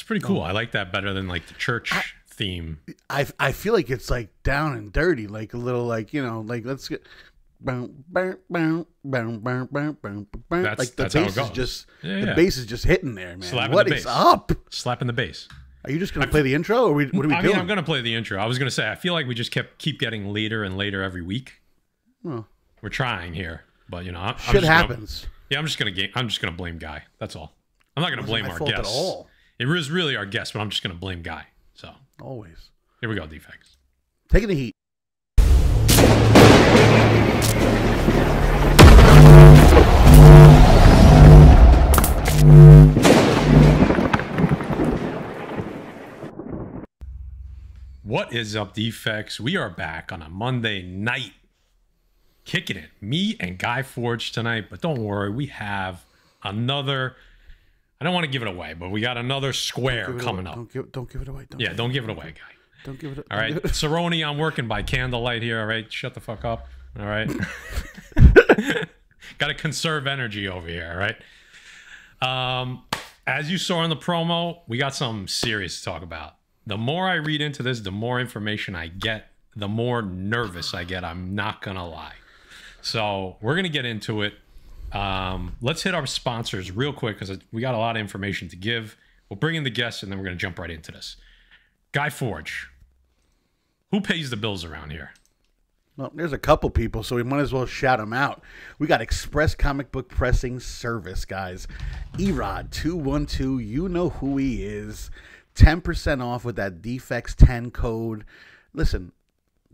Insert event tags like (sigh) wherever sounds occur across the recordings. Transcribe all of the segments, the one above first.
It's pretty cool. I like that better than like the church theme. I I feel like it's like down and dirty, like a little like you know, like let's get. That's- like the that's bass is just Yeah, the yeah. bass is just hitting there, man. Slapping What the is up? Slapping the bass. Are you just gonna play the intro, or we, what are we I doing? mean, I'm gonna play the intro. I was gonna say I feel like we just kept keep getting later and later every week. Oh. We're trying here, but you know, I'm, I'm Shit gonna- happens. yeah, I'm just gonna ga- I'm just gonna blame Guy. That's all. I'm not gonna blame my our fault at guests. all. It was really our guest, but I'm just gonna blame Guy. So Always here we go, defects. taking the heat. What is up, defects? We are back on a Monday night, kicking it. Me and Guy Forge tonight, but don't worry, we have another. I don't want to give it away, but we got another square coming away. up. Don't give, don't give it away. Don't Yeah, give don't give it away, Guy. Don't give it. All right, Cerrone, I'm working by candlelight here. All right, shut the fuck up. All right, (laughs) got to conserve energy over here. All right. Um, as you saw in the promo, we got something serious to talk about. The more I read into this, the more information I get, the more nervous I get. I'm not gonna lie. So we're gonna get into it. Um, let's hit our sponsors real quick because we got a lot of information to give. We'll bring in the guests and then we're gonna jump right into this. Guy Forge, who pays the bills around here? Well, there's a couple people, so we might as well shout them out. We got X-Press Comic Book Pressing Service, guys. Erod two one two. You know who he is. Ten percent off with that Defects ten code. Listen,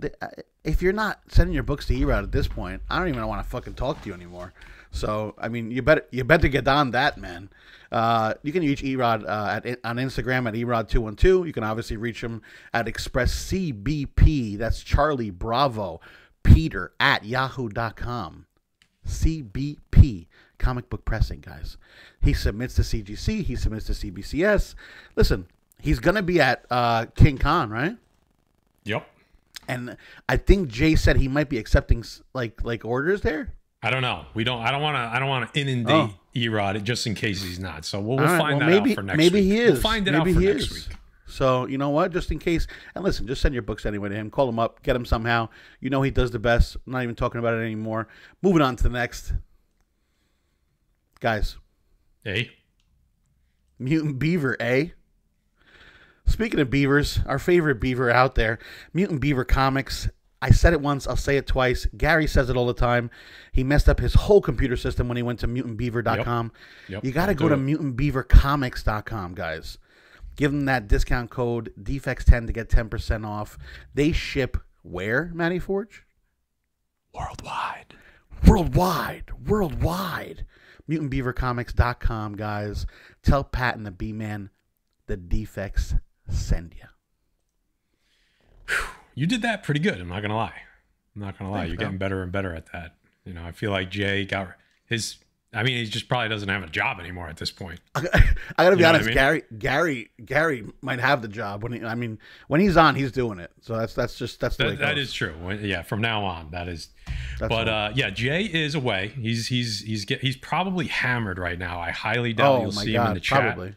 uh, if you're not sending your books to Erod at this point, I don't even want to fucking talk to you anymore. So I mean, you better you better get on that, man. Uh, you can reach Erod uh, at on Instagram at Erod two one two. You can obviously reach him at Express CBP. That's Charlie Bravo Peter at Yahoo.com. CBP comic book pressing, guys. He submits to CGC. He submits to CBCS. Listen, he's gonna be at uh, King Kon, right? Yep. And I think Jay said he might be accepting like like orders there. I don't know. We don't. I don't want to. I don't want to inundate Oh. Erod just in case he's not. So we'll, we'll right, find well, that maybe out for next maybe week. he is. We'll find it maybe out for he next is. week. So you know what? Just in case, and listen, just send your books anyway to him. Call him up, get him somehow. You know he does the best. I'm not even talking about it anymore. Moving on to the next, guys. Hey, Mutant Beaver, eh? Speaking of beavers, our favorite beaver out there, Mutant Beaver Comics. I said it once, I'll say it twice. Gary says it all the time. He messed up his whole computer system when he went to mutantbeaver.com. Yep, You got to go to it. mutantbeavercomics.com, guys. Give them that discount code defects10 to get 10% off. They ship where, Matty Forge? worldwide. worldwide, worldwide. MutantBeaverComics.com, guys. Tell Pat and the B Man the defects send you. You did that pretty good. I'm not gonna lie. I'm not gonna lie. Thanks, You're getting better and better at that. You know, I feel like Jay got his. I mean, he just probably doesn't have a job anymore at this point. I, (laughs) I gotta be You what I honest, mean? Gary, Gary, Gary might have the job when he. I mean, when he's on, he's doing it. So that's that's just that's the way That, that is true. When- Yeah, from now on, that is. That's but uh, yeah, Jay is away. He's he's he's get, he's probably hammered right now. I highly doubt oh you'll see him in the chat. probably.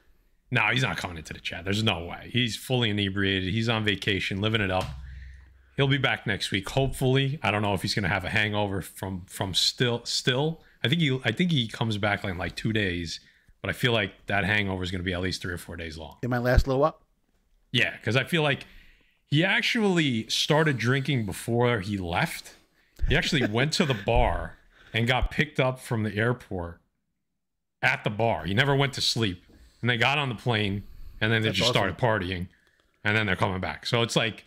No, he's not coming into the chat. There's no way. He's fully inebriated. He's on vacation, living it up. He'll be back next week, hopefully. I don't know if he's gonna have a hangover from from still still. I think he I think he comes back in like two days, but I feel like that hangover is gonna be at least three or four days long. It might last a little while. Yeah, because I feel like he actually started drinking before he left. He actually (laughs) went to the bar and got picked up from the airport at the bar. He never went to sleep. And they got on the plane and then they That's just awesome. started partying and then they're coming back. So it's like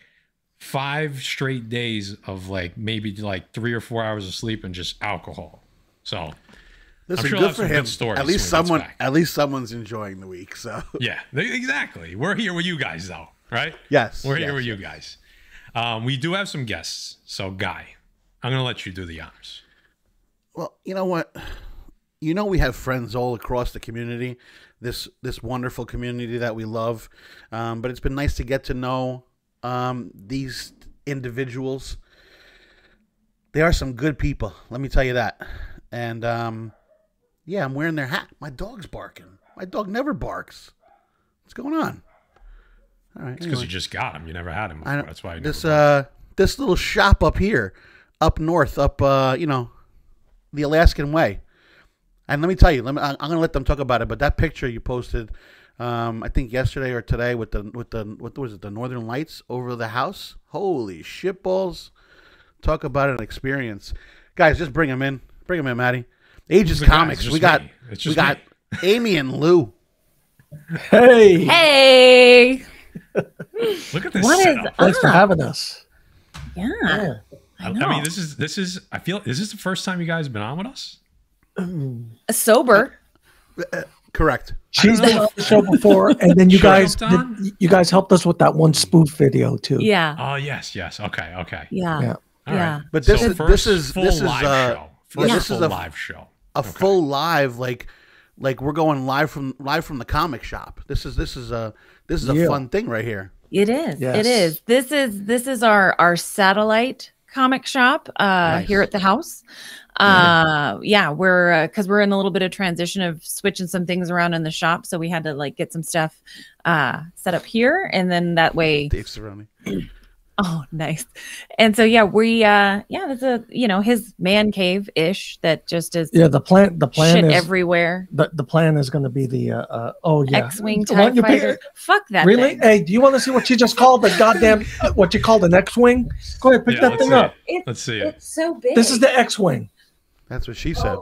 five straight days of like maybe like three or four hours of sleep and just alcohol. So Listen, sure he'll good for good him. stories at least someone, at least someone's enjoying the week. So (laughs) yeah, exactly. We're here with you guys though, right? yes, We're yes. here with you guys. Um, we do have some guests. So, Guy, I'm gonna let you do the honors. Well, you know what? You know we have friends all across the community, this this wonderful community that we love. Um, but it's been nice to get to know um, these individuals. They are some good people, let me tell you that. And um, yeah, I'm wearing their hat. My dog's barking. My dog never barks. What's going on? All right, It's Because anyway. you just got him. You never had him before. That's why. This uh this little shop up here, up north, up uh you know, the Alaskan way. And let me tell you, let me, I'm gonna let them talk about it. But that picture you posted, um, I think yesterday or today with the with the what was it the Northern Lights over the house? Holy shitballs! Talk about an experience, guys. Just bring them in. Bring them in, Maddie. Aegis the Comics. We got me. It's we just got me. (laughs) Amy and Lou. Hey, Hey. (laughs) Look at this What is setup. thanks for ah. having us. Yeah. Yeah. I. I mean, this is this is. I feel. Is this the first time you guys have been on with us? Mm. Sober. Uh, Correct. She's don't been on the show before, and then you (laughs) Sure guys, jumped did- you guys helped us with that one spoof video too. Yeah. Oh yes, yes. Okay, okay. Yeah. Yeah. All Yeah. right. But this So is- first this is- full this is, live uh, show. First yeah, this is a- live show. a Okay. full live like like we're going live from live from the comic shop. This is this is a this is a Yeah. fun thing right here. It is. Yes. It is. This is this is our our satellite comic shop uh Nice. here at the house. Uh yeah, we're because we're in a little bit of transition of switching some things around in the shop, so we had to like get some stuff uh set up here and then that way Dave Cerrone. Oh, nice. And so yeah, we uh yeah, that's a you know, his man cave ish that just is Yeah, the plan. The plan shit is everywhere. the, the plan is going to be the uh, uh oh yeah X-wing TIE you pick- fighter. Fuck that Really? thing. Hey, do you want to see what she just called the goddamn uh, (laughs) what you call the X-wing? Go ahead, pick Yeah, that thing see up. it. Let's see it. It's so big. This is the X-wing. That's what she said.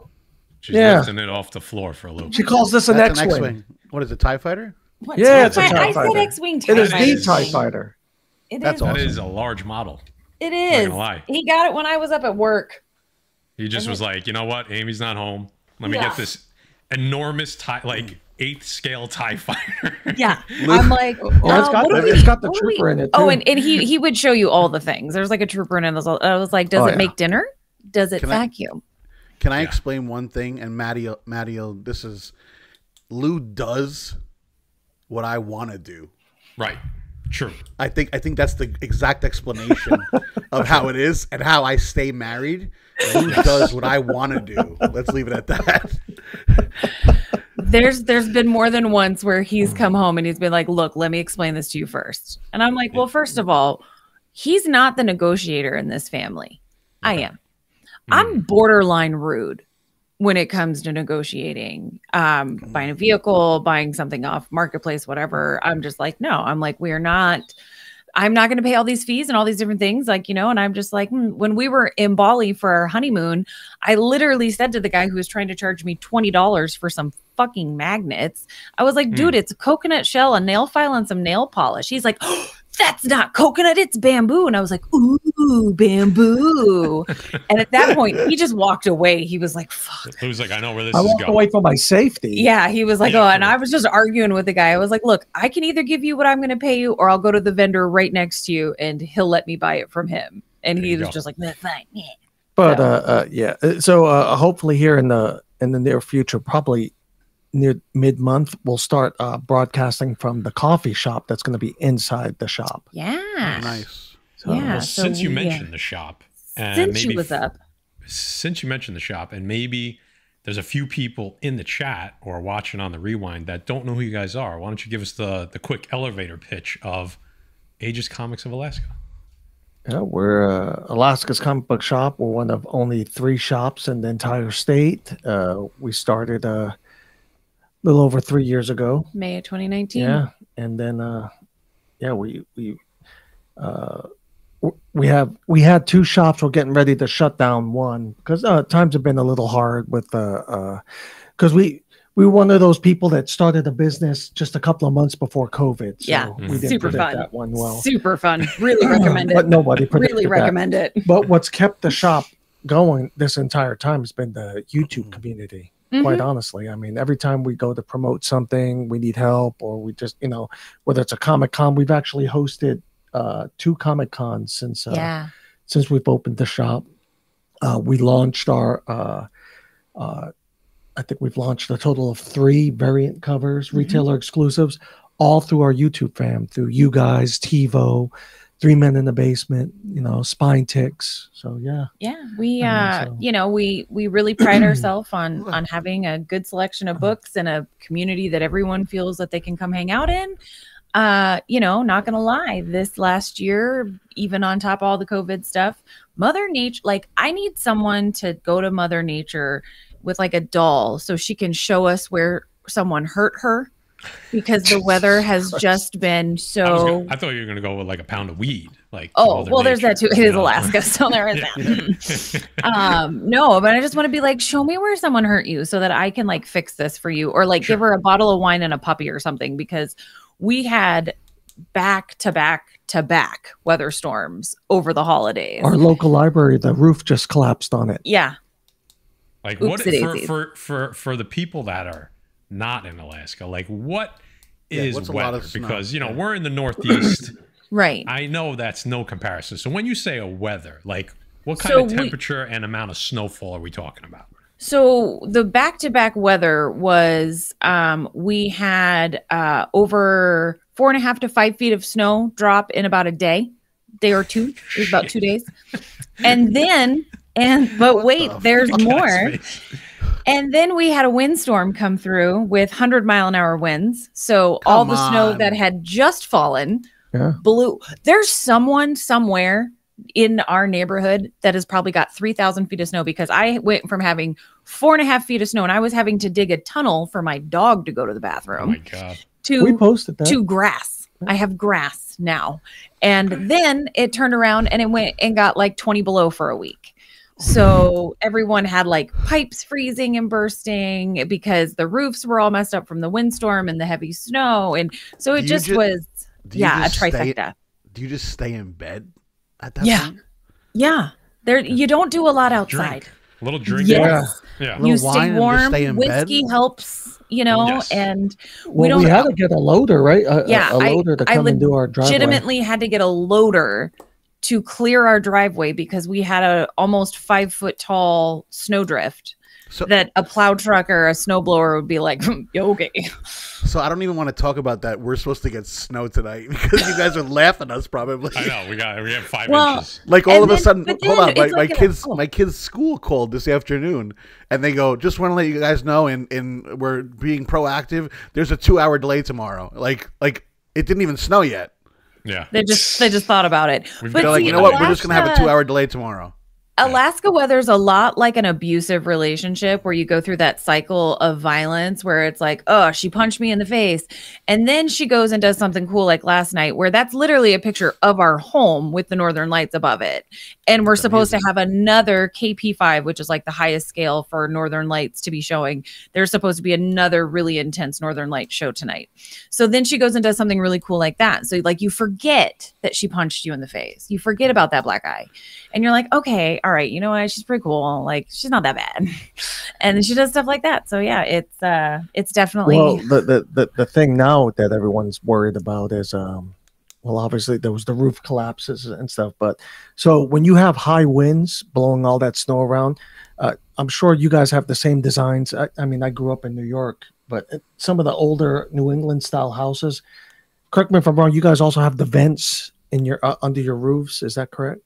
She's Yeah. lifting it off the floor for a little. She calls this an X-wing. X-wing. What is it? Tie Fighter? What, Yeah, TIE it's a fighter? TIE I fighter. said X-wing It is the Tie Fighter. It That's is. all. That Awesome. is a large model. It is. Not lie. He got it when I was up at work. He just And was like, you know what? Amy's not home. Let me Yeah. get this enormous tie, like eighth scale tie (laughs) fighter. Yeah. I'm like, Oh, it's got what the, we- it's got the what do we- trooper in it. Oh, and, and he he would show you all the things. There's like a trooper in it. I was like, does Oh, it yeah. make dinner? Does it Can I- vacuum? Can I Yeah. explain one thing? And Maddie, Maddie, this is Lou does what I want to do. right. True. I think I think that's the exact explanation (laughs) of how it is and how I stay married. Lou does what I want to do. Let's leave it at that. There's there's been more than once where he's mm. come home and he's been like, look, let me explain this to you first. And I'm like, well, first of all, he's not the negotiator in this family. I am. I'm mm. borderline rude when it comes to negotiating, um, buying a vehicle, buying something off marketplace, whatever. I'm just like, no, I'm like, we are not. I'm not going to pay all these fees and all these different things, like you know. And I'm just like, hmm. when we were in Bali for our honeymoon, I literally said to the guy who was trying to charge me twenty dollars for some fucking magnets, I was like, dude, it's a coconut shell, a nail file, and some nail polish. He's like, oh, (gasps) that's not coconut, it's bamboo. And I was like, ooh, bamboo. and at that point, he just walked away. He was like, fuck. He was like, I know where this I is walked going. away for my safety. Yeah, he was like, Yeah, oh, and cool. I was just arguing with the guy. I was like, look, I can either give you what I'm going to pay you, or I'll go to the vendor right next to you, and he'll let me buy it from him. And There he was go. just like, "Nah, fine. yeah." But So- uh, uh, yeah, Uh, so uh, hopefully here in the in the near future, probably near mid month, we'll start uh, broadcasting from the coffee shop that's going to be inside the shop. Yeah. Nice. So, Yeah. Well, so since you we, uh, mentioned the shop, and Since maybe she was up. since you mentioned the shop, and maybe there's a few people in the chat or watching on the rewind that don't know who you guys are. Why don't you give us the the quick elevator pitch of Aegis Comics of Alaska? Yeah, we're uh, Alaska's comic book shop. We're one of only three shops in the entire state. Uh, we started uh, a little over three years ago. May of 2019. Yeah, and then uh, yeah, we we uh, w- we have we had two shops. We're getting ready to shut down one because uh, times have been a little hard with uh because we. We were one of those people that started a business just a couple of months before COVID. So Yeah, we didn't super fun. that one well. Super fun. Really recommend (laughs) it. But nobody Really that recommend it. but what's kept the shop going this entire time has been the YouTube community. Quite Mhm. honestly, I mean, every time we go to promote something, we need help, or we just, you know, whether it's a comic con, we've actually hosted uh, two comic cons since uh, Yeah. since we've opened the shop. Uh, we launched our, uh, uh, I think we've launched a total of three variant covers, Mhm. retailer exclusives, all through our YouTube fam, through you guys, TiVo, Three Men in the Basement, you know, Spine Ticks. So yeah, Yeah, we Um, uh so- you know, we we really pride (clears throat) ourselves on on having a good selection of books and a community that everyone feels that they can come hang out in. Uh, you know, not gonna lie, this last year, even on top of all the COVID stuff, Mother Nature like I need someone to go to Mother Nature with like a doll so she can show us where someone hurt her because the weather (laughs) has just been I, so gonna, I thought you were gonna go with like a pound of weed. Like Oh, well, there's that too. It is know? Alaska, (laughs) so there is that. um, no, but I just want to be like, show me where someone hurt you so that I can like fix this for you, or like give her a bottle of wine and a puppy or something because we had back to back to back weather storms over the holidays. our local library, the roof just collapsed on it. yeah, Like what for, for for for the people that are not in Alaska, like what Yeah, is what's a lot weather? of? Because you know Yeah. we're in the Northeast. (clears throat) right. I know that's no comparison. So when you say a weather, like what kind So of we- temperature and amount of snowfall are we talking about? So the back to back weather was um, we had uh, over four and a half to five feet of snow drop in about a day, day or two. It was about two (laughs) days, and then and but What wait, the there's more. And then we had a windstorm come through with hundred mile an hour winds. So all Come the snow that had just fallen Yeah. blew. There's someone somewhere in our neighborhood that has probably got 3,000 feet of snow because I went from having four and a half feet of snow and I was having to dig a tunnel for my dog to go to the Oh bathroom my god! to We posted that. to grass. I have grass now. And then it turned around and it went and got like 20 below for a week. So everyone had like pipes freezing and bursting because the roofs were all messed up from the windstorm and the heavy snow. And so it Do you just was, Do you yeah, a just stay- trifecta. do you just stay in bed at that Yeah. point? Yeah. There you don't do a lot outside. Drink, a little drink. Yes. Yeah. Little You stay and just warm. stay in Whiskey bed? helps, you know, Yes. and well, we, don't- We had to get a loader, right? A, a- Yeah, a, I- loader to I come and do our driveway. legitimately had to get a loader to clear our driveway because we had a almost five foot tall snowdrift So, that a plow truck or a snowblower would be like, "Yo, (laughs) okay. so I don't even want to talk about that. We're supposed to get snow tonight (laughs) because you guys are laughing at us probably. I know we got we have five Well, inches. Like all And of a sudden, but hold on, my, it's my kids, oh. my kids' school called this afternoon, and they go, "Just want to let you guys know, and and we're being proactive. There's a two hour delay tomorrow. Like like it didn't even snow yet. Yeah. They just they just thought about it. We've But got They're like, you know what? We're just gonna have a two hour delay tomorrow. Alaska weather's a lot like an abusive relationship where you go through that cycle of violence where it's like, oh, she punched me in the face. And then she goes and does something cool like last night, where that's literally a picture of our home with the northern lights above it. And we're That's supposed amazing. to have another KP5, which is like the highest scale for northern lights to be showing. There's supposed to be another really intense northern light show tonight. So then she goes and does something really cool like that. So, like, you forget that she punched you in the face, you forget about that black eye and you're like, okay, all right, you know what? She's pretty cool. Like she's not that bad. (laughs) and she does stuff like that. So yeah, it's uh it's definitely Well, the, the the the thing now that everyone's worried about is um well obviously there was the roof collapses and stuff but so when you have high winds blowing all that snow around uh, i'm sure you guys have the same designs I, I mean i grew up in new york but some of the older new england style houses correct me if i'm wrong you guys also have the vents in your uh, under your roofs is that correct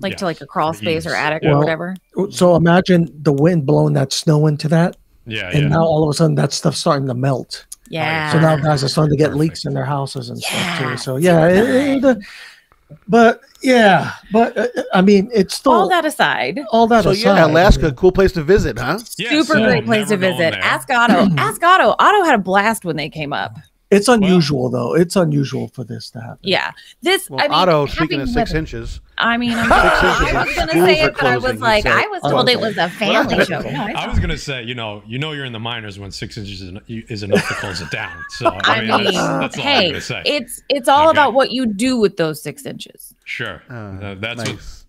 like to like a crawl for space or attic Yeah. or Well, whatever. so imagine the wind blowing that snow into that Yeah. and yeah. now all of a sudden that stuff's starting to melt Yeah. So now guys are starting to get leaks in their houses and stuff too. So yeah, it- it- but yeah, but uh, I mean, it's still all that aside, all that So aside. yeah, Alaska, cool place to visit, huh? Yeah, super so great place to visit. there. Ask Otto. (clears throat) Ask Otto. Otto had a blast when they came up. it's unusual though. It's unusual for this to happen. Yeah. This Well, I mean Otto, speaking of six weather- inches, I mean, I'm, Six I was gonna say it, but I was like. I was told it was a family show. (laughs) No, I I was gonna say, you know, you know, you're in the minors when six inches is, enough to close it down. So (laughs) I I mean, mean, that's, that's all I'm hey, gonna say. it's it's all Okay. about what you do with those six inches. sure, uh, Uh, that's what nice. I-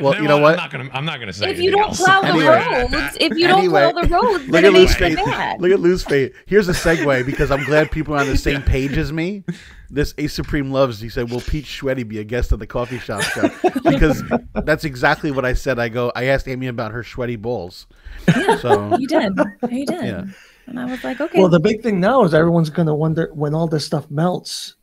Well, you know what? I'm not gonna. I'm not gonna say. If you don't else. plow the Anyway. roads, if you don't Anyway, plow the roads, Look then at it Lou's makes mad. Look at Lou's face. Here's a segue because I'm glad people are on the same (laughs) page as me. This Ace Supreme loves. He said, "Will Pete Schweddy be a guest of the coffee shop show?" (laughs) Because that's exactly what I said. I go. I asked Amy about her Schweddy bowls. So He did. He did. Yeah. And I was like, okay, Well, the big thing now is everyone's going to wonder when all this stuff melts.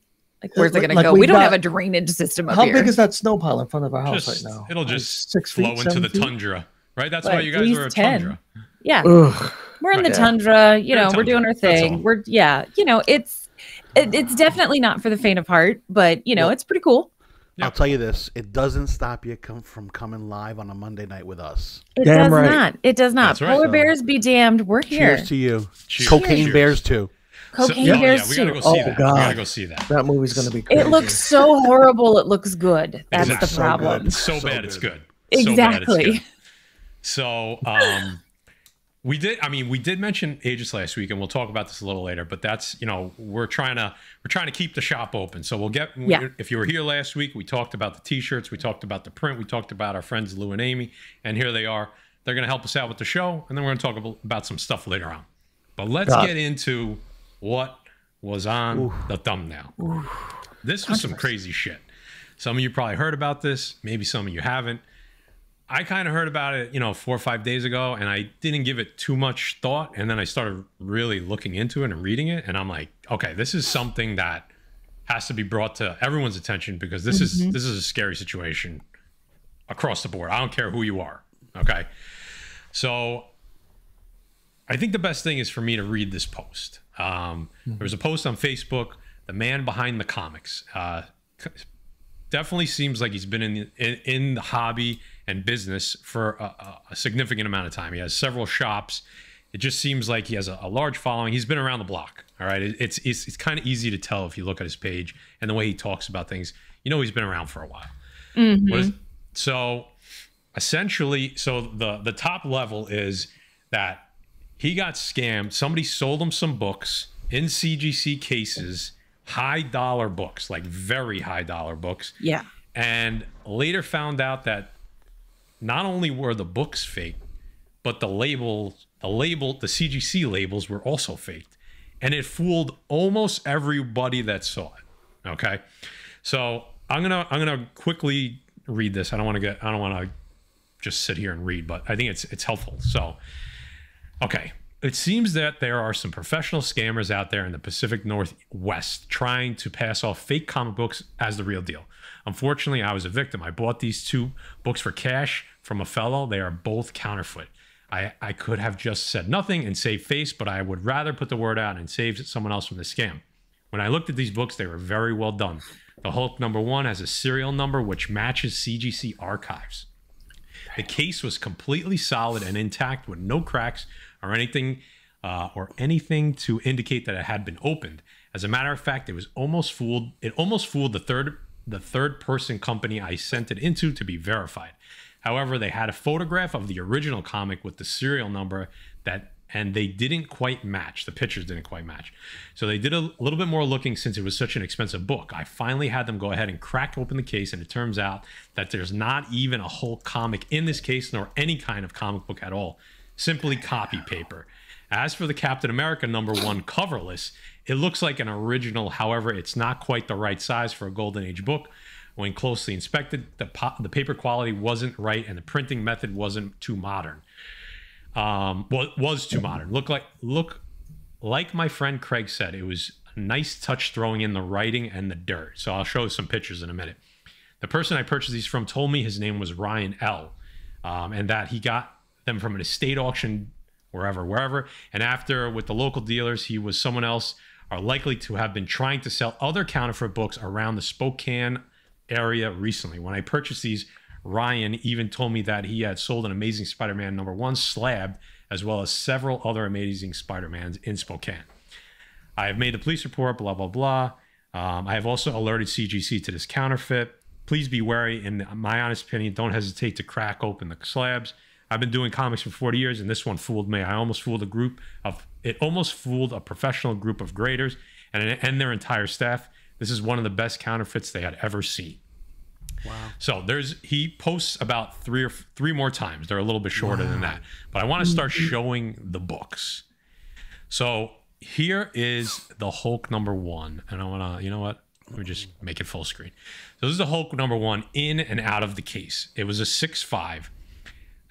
Like where's it like- going to go? we We don't got- have a drainage system up How here. big is that snow pile in front of our house Just, right now? it'll Like just six flow feet, into the feet? tundra, right? That's What, why you at guys least are a 10? tundra. yeah. Ugh. We're in the Right. tundra, you We're in know, we're doing our thing. We're yeah, you know, it's it, it's definitely not for the faint of heart, but you know, Well- it's pretty cool. Yeah. I'll tell you this: it doesn't stop you come from coming live on a Monday night with us. It Damn does right. not. It does not. Right. Polar So- bears be damned. We're here. Cheers to you. Cheers. Cocaine Cheers. bears too. So- Cocaine oh, yeah, bears we gotta go see Oh, that. We gotta God. go see that. That movie's going to be crazy. It looks so horrible. It looks good. That's Exactly. the problem. It's so, So bad, it's good. good. So bad, it's Exactly. good. So, um, we did. I mean, we did mention Aegis last week, and we'll talk about this a little later. But that's you know, we're trying to we're trying to keep the shop open. So we'll get. Yeah. If you were here last week, we talked about the T-shirts, we talked about the print, we talked about our friends Lou and Amy, and here they are. They're going to help us out with the show, and then we're going to talk about- about some stuff later on. But let's Got it. get into what was on the thumbnail. This was some crazy shit. Some of you probably heard about this, maybe some of you haven't. I kind of heard about it, you know, four or five days ago, and I didn't give it too much thought. And then I started really looking into it and reading it, and I'm like, okay, this is something that has to be brought to everyone's attention because this is this is a scary situation across the board. I don't care who you are. Okay, so I think the best thing is for me to read this post. Um, There was a post on Facebook, the man behind the comics. Uh, definitely seems like he's been in the, in, in the hobby and business for a, a- a significant amount of time. He has several shops. It just seems like he has a, a large following. He's been around the block. All right, It- it's it's, it's kind of easy to tell if you look at his page and the way he talks about things. You know, he's been around for a while. What is, so essentially, so the the top level is that he got scammed. Somebody sold him some books in CGC cases, high dollar books, like very high dollar books, Yeah. and later found out that not only were the books fake, but the label, the label, the CGC labels were also faked, and it fooled almost everybody that saw it. Okay, so I'm gonna I'm gonna quickly read this. I don't want to get I don't want to just sit here and read, but I think it's it's helpful. So, okay. It seems that there are some professional scammers out there in the Pacific Northwest trying to pass off fake comic books as the real deal. Unfortunately, I was a victim. I bought these two books for cash from a fellow. They are both counterfeit. I, I could have just said nothing and saved face, but I would rather put the word out and save someone else from the scam. When I looked at these books, they were very well done. The Hulk number one has a serial number which matches CGC archives. The case was completely solid and intact with no cracks or anything uh, or anything to indicate that it had been opened. As a matter of fact, it was almost fooled. It almost fooled the third the third person company I sent it into to be verified. However, they had a photograph of the original comic with the serial number that and they didn't quite match. The pictures didn't quite match. So they did a little bit more looking since it was such an expensive book. I finally had them go ahead and crack open the case, and it turns out that there's not even a whole comic in this case, nor any kind of comic book at all. Simply copy paper. As for the Captain America number one coverless, it looks like an original. However, it's not quite the right size for a Golden Age book. When closely inspected, the, po- the paper quality wasn't right and the printing method wasn't too modern um well was too modern look like look like my friend craig said it was a nice touch throwing in the writing and the dirt so i'll show some pictures in a minute the person i purchased these from told me his name was ryan l um, and that he got them from an estate auction wherever wherever and after with the local dealers he was someone else are likely to have been trying to sell other counterfeit books around the spokane area recently when i purchased these Ryan even told me that he had sold an Amazing Spider Man number one slab, as well as several other Amazing Spider Mans in Spokane. I have made the police report, blah, blah, blah. Um, I have also alerted CGC to this counterfeit. Please be wary. In my honest opinion, don't hesitate to crack open the slabs. I've been doing comics for 40 years, and this one fooled me. I almost fooled a group of, it almost fooled a professional group of graders and, and their entire staff. This is one of the best counterfeits they had ever seen. Wow. So there's he posts about three or three more times. They're a little bit shorter than that, but I want to start showing the books. So here is the Hulk number one, and I want to, you know what? Let me just make it full screen. So this is the Hulk number one in and out of the case. It was a six five,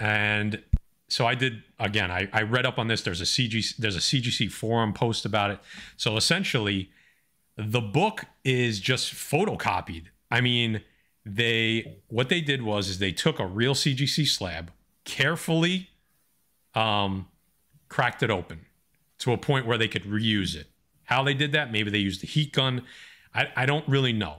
and so I did again. I, I read up on this. There's a CG there's a CGC forum post about it. So essentially, the book is just photocopied. I mean, they what they did was is they took a real CGC slab, carefully um, cracked it open to a point where they could reuse it. How they did that? Maybe they used a heat gun. I, I don't really know.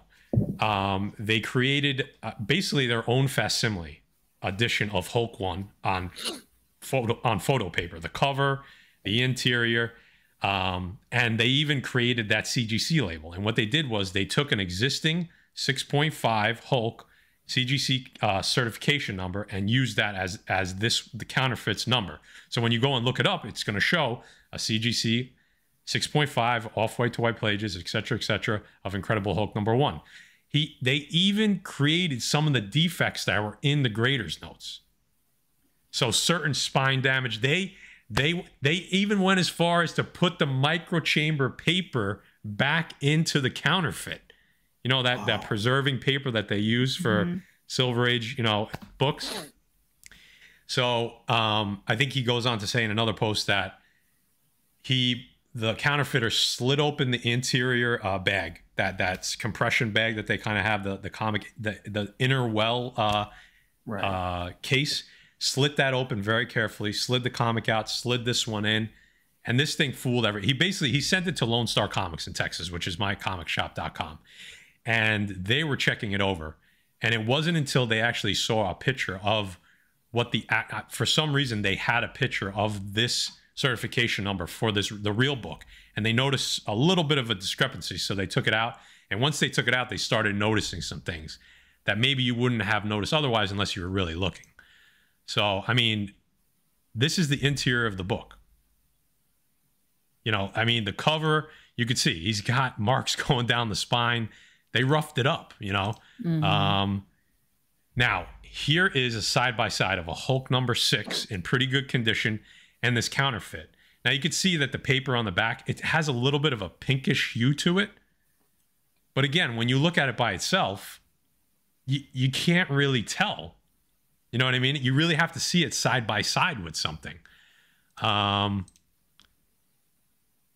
Um, they created uh, basically their own facsimile edition of Hulk One on photo on photo paper, the cover, the interior, um, and they even created that CGC label. And what they did was they took an existing 6.5 Hulk CGC uh, certification number and used that as as this the counterfeits number. So when you go and look it up, it's going to show a CGC 6.5 off white to white pages, etc., etc., of Incredible Hulk number one. He they even created some of the defects that were in the grader's notes. So certain spine damage, they they they even went as far as to put the microchamber paper back into the counterfeit. You know that that preserving paper that they use for Mm-hmm. Silver Age, you know, books. So um, I think he goes on to say in another post that he the counterfeiter slid open the interior uh, bag that that's compression bag that they kind of have the the comic the the inner well uh, Right. uh, case, slit that open very carefully, slid the comic out, slid this one in, and this thing fooled every. He basically he sent it to Lone Star Comics in Texas, which is mycomicshop.com, and they were checking it over, and it wasn't until they actually saw a picture of what the for some reason they had a picture of this certification number for this the real book. And they noticed a little bit of a discrepancy so they took it out. And once they took it out they started noticing some things that maybe you wouldn't have noticed otherwise unless you were really looking. So i mean this is the interior of the book. You know i mean the cover you could see he's got marks (laughs) going down the spine. They roughed it up you know? Um now, here is a side by side of a Hulk number six in pretty good condition and this counterfeit. Now, you can see that the paper on the back, it has a little bit of a pinkish hue to it. But again, when you look at it by itself, you, you can't really tell. You know what I mean? You really have to see it side by side with something. Um,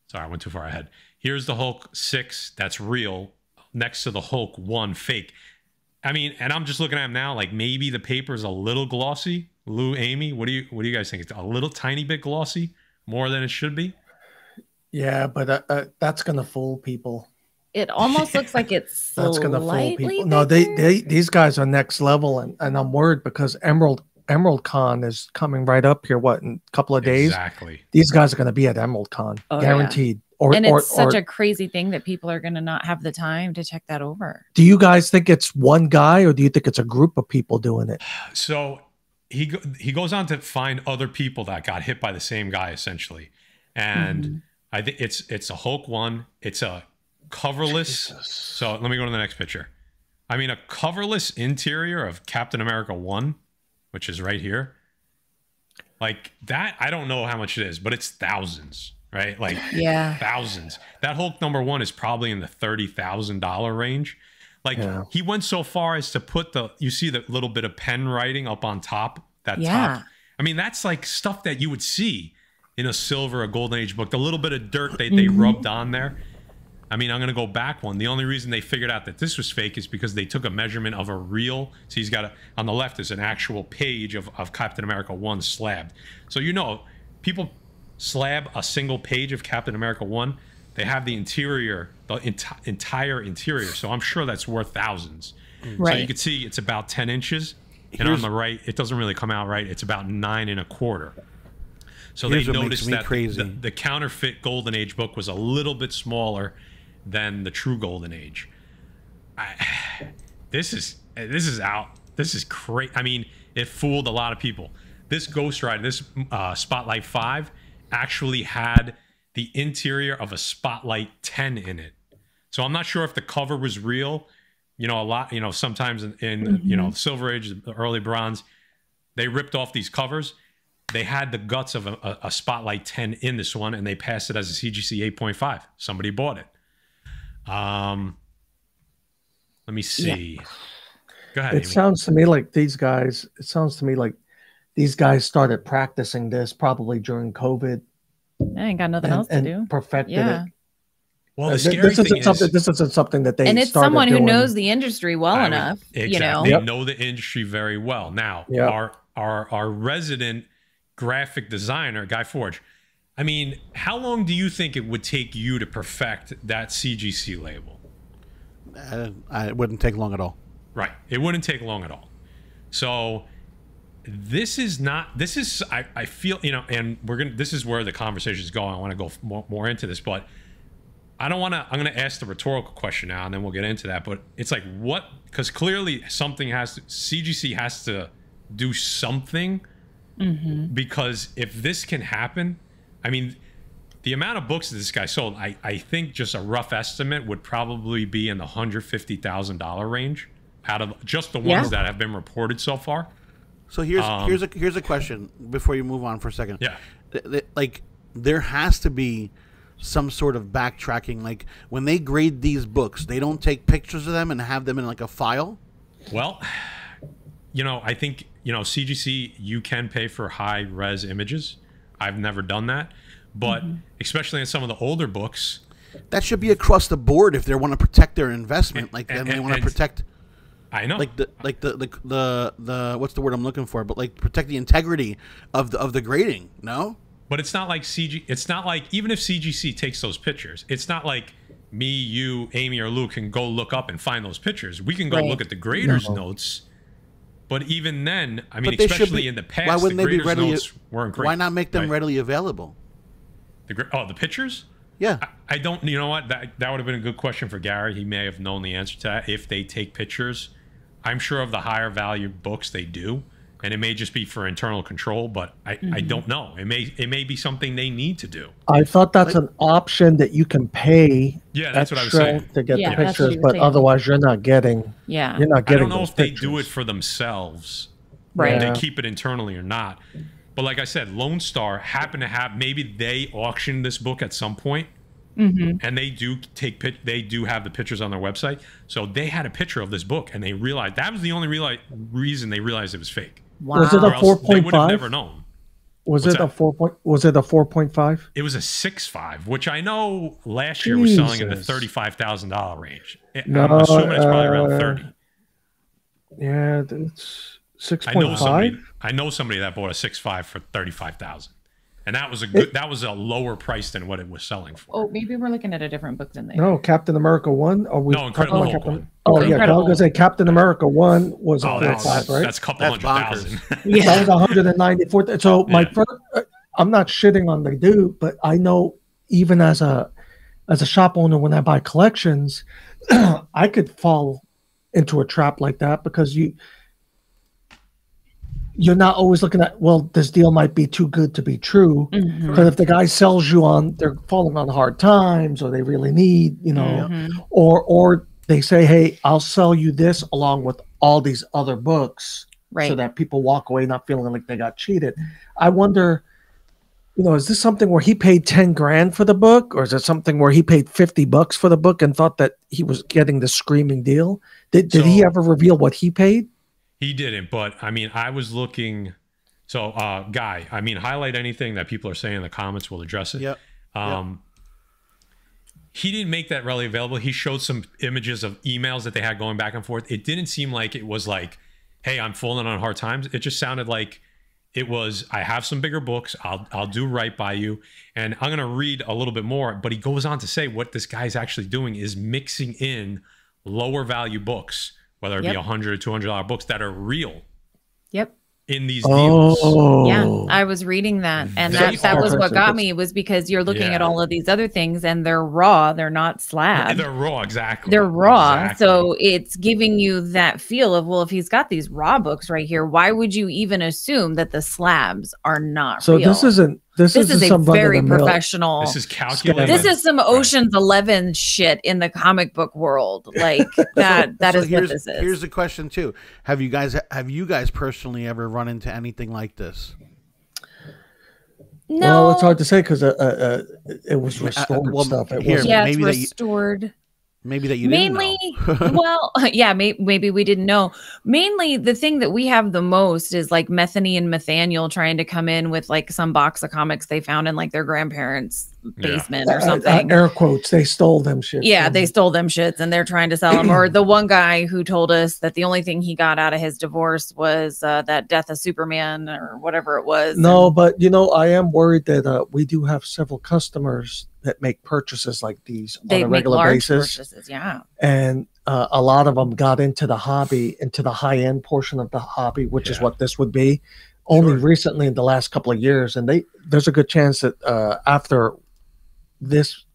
sorry, I went too far ahead. Here's the Hulk 6 that's real next to the Hulk 1 fake. I mean, and I'm just looking at him now. Like maybe the paper is a little glossy. Lou, Amy, what do you what do you guys think? It's a little tiny bit glossy, more than it should be. Yeah, but uh, uh, that's gonna fool people. It almost looks like it's (laughs) That's gonna fool slightly people. No, they, they these guys are next level, and, and I'm worried because Emerald Emerald Con is coming right up here. What in a couple of days? Exactly. These guys are gonna be at Emerald Con, Oh, yeah. guaranteed. Or, and or, it's such or a crazy thing that people are going to not have the time to check that over. do you guys think it's one guy, or do you think it's a group of people doing it? So he he goes on to find other people that got hit by the same guy essentially, and Mm-hmm. I think it's it's a Hulk one. It's a coverless. So let me go to the next picture. I mean, a coverless interior of Captain America one, which is right here. Like that, I don't know how much it is, but it's thousands, right? Like Yeah. thousands. That Hulk number one is probably in the thirty thousand dollar range. Like Yeah. he went so far as to put the you see the little bit of pen writing up on top. That Yeah. top. I mean, that's like stuff that you would see in a silver a golden age book. The little bit of dirt they, they rubbed on there. I mean, I'm gonna go back one. The only reason they figured out that this was fake is because they took a measurement of a real. So he's got a on the left is an actual page of, of Captain America one slabbed. So you know, people slab a single page of Captain America one. They have the interior, the enti- entire interior. So I'm sure that's worth thousands. Right. So you can see it's about 10 inches. And on the right, it doesn't really come out right. It's about nine and a quarter. So they noticed that the- crazy. The, the counterfeit Golden Age book was a little bit smaller than the true Golden Age. I, this is this is out. This is crazy. I mean, it fooled a lot of people. This Ghost Rider, this uh, Spotlight Five, actually had the interior of a Spotlight 10 in it. So I'm not sure if the cover was real, you know, a lot, you know, sometimes in, in you know, Silver Age, the early bronze, they ripped off these covers. They had the guts of a, a, Spotlight 10 in this one, and they passed it as a CGC 8.5. Somebody bought it. Um, let me see. Go ahead. It Amy. sounds to me like these guys. It sounds to me like these guys started practicing this probably during COVID I ain't got nothing and, else to do. perfected Yeah. it. well, Uh, the th- scary this thing isn't is, something. This isn't something that they and it's started someone who doing. knows the industry well I would- enough, exactly. you know. They Yep. know the industry very well. Now, Yep. our our our resident graphic designer, Guy Forge. I mean, how long do you think it would take you to perfect that CGC label? Uh, it wouldn't take long at all. Right. It wouldn't take long at all. So this is not this is I, I feel you know and we're gonna this is where the conversation is going. I want to go more, more into this but i don't want to i'm going to ask the rhetorical question now and then we'll get into that but it's like what because clearly something has to cgc has to do something mm-hmm. because if this can happen i mean the amount of books that this guy sold i, I think just a rough estimate would probably be in the $150000 range out of just the ones Yeah. that have been reported so far So here's Um, here's a here's a question before you move on for a second. Yeah. Th- th- like there has to be some sort of backtracking. Like when they grade these books, they don't take pictures of them and have them in like a file. Well, you know, I think, you know, CGC, you can pay for high res images. I've never done that. But especially in some of the older books, That should be across the board if they want to protect their investment. Like and- and, they want to and- protect I know. like the like the, the the the what's the word I'm looking for? But like protect the integrity of the of the grading. No. but it's not like CG, it's not like, even if CGC takes those pictures, it's not like me, you, Amy, or Luke can go look up and find those pictures. We can go Right. look at the grader's No. notes. But even then, I mean, But they should especially be- in the past, why wouldn't the they be grader's readily? notes weren't great. Why not make them right? readily available? The, gra- oh, the pictures? Yeah. I don't. You know what? That that would have been a good question for Gary. He may have known the answer to that. If they take pictures, I'm sure of the higher value books they do, and it may just be for internal control. But I, I Mm-hmm. don't know. It may it may be something they need to do. I thought that's an option that you can pay. Yeah, that's what I was extra saying. to get Yeah, the pictures, but saying. otherwise you're not getting. Yeah. You're not I getting. don't know those if they do it for themselves. Right. They keep it internally or not. But like I said, Lone Star happened to have maybe they auctioned this book at some point, Mm-hmm. and they do take pic- they do have the pictures on their website. So they had a picture of this book, and they realized that was the only reali- reason they realized it was fake. Wow. Was it a four point five? they would have never known. Was What's it a four point? Was it a four point five? It was a six five, which I know last year was selling in the thirty five thousand dollar range. I- No, I'm assuming it's probably around uh, thirty. Yeah, it's six I know somebody. I know somebody that bought a six five for thirty five thousand, and that was a good. that was a lower price than what it was selling for. Oh, maybe we're looking at a different book than they. No, Captain America one. Are we No, Incredible Hulk Captain? one. Oh yeah, I was gonna say Captain America one was a Oh, four that's five, right? that's a couple That's hundred bonkers. thousand. (laughs) That was 194. So my Yeah. first, uh, I'm not shitting on the dude, but I know even as a as a shop owner, when I buy collections, (clears throat) I could fall into a trap like that because you you're not always looking at well, this deal might be too good to be true. Mhm. But if the guy sells you on they're falling on hard times or they really need, you know, Mhm. or or they say, hey, I'll sell you this along with all these other books Right. so that people walk away not feeling like they got cheated. I wonder, you know, is this something where he paid 10 grand for the book or is it something where he paid 50 bucks for the book and thought that he was getting the screaming deal? Did, did he ever reveal what he paid? He didn't, but I mean, I was looking. So, uh, guy, I mean, highlight anything that people are saying in the comments. We'll address it. Yep. Um, He didn't make that readily available. He showed some images of emails that they had going back and forth. It didn't seem like it was like, "Hey, I'm falling on hard times." It just sounded like it was, "I have some bigger books. I'll I'll do right by you." And I'm gonna read a little bit more. But he goes on to say what this guy's actually doing is mixing in lower value books, whether it be Yep. a hundred or two hundred dollar books that are real Yep. in these oh. deals. Oh, Yeah, I was reading that, and They that that was what got me was because you're looking at all of these other things, and they're raw. They're not slab. They're raw, exactly. They're raw, Exactly. so it's giving you that feel of well, if he's got these raw books right here, why would you even assume that the slabs are not So real? this isn't This, This is a very professional. This is calculated. This is some Ocean's Eleven shit in the comic book world. (laughs) Like that. That So is what here's, this is. Here's the question too: Have you guys have you guys personally ever run into anything like this? no, Well, it's hard to say because uh, uh, uh, it was Uh, uh, restored well, stuff. It here, was yeah, maybe it's that you- restored. Maybe that you mainly didn't know. (laughs) well (laughs) yeah may- maybe we didn't know mainly the thing that we have the most is like methany and nathaniel trying to come in with like some box of comics they found in like their grandparents Yeah. basement or Uh, uh, something air quotes. They stole them shit. yeah they me. stole them shits and they're trying to sell them or the (clears throat) one guy who told us that the only thing he got out of his divorce was uh, that death of superman or whatever it was No, but you know, I am worried that uh, we do have several customers that make purchases like these they on a make regular large basis, purchases yeah and uh, a lot of them got into the hobby, into the high end portion of the hobby, which is what this would be. Only Sure. recently, in the last couple of years, and they there's a good chance that uh, after this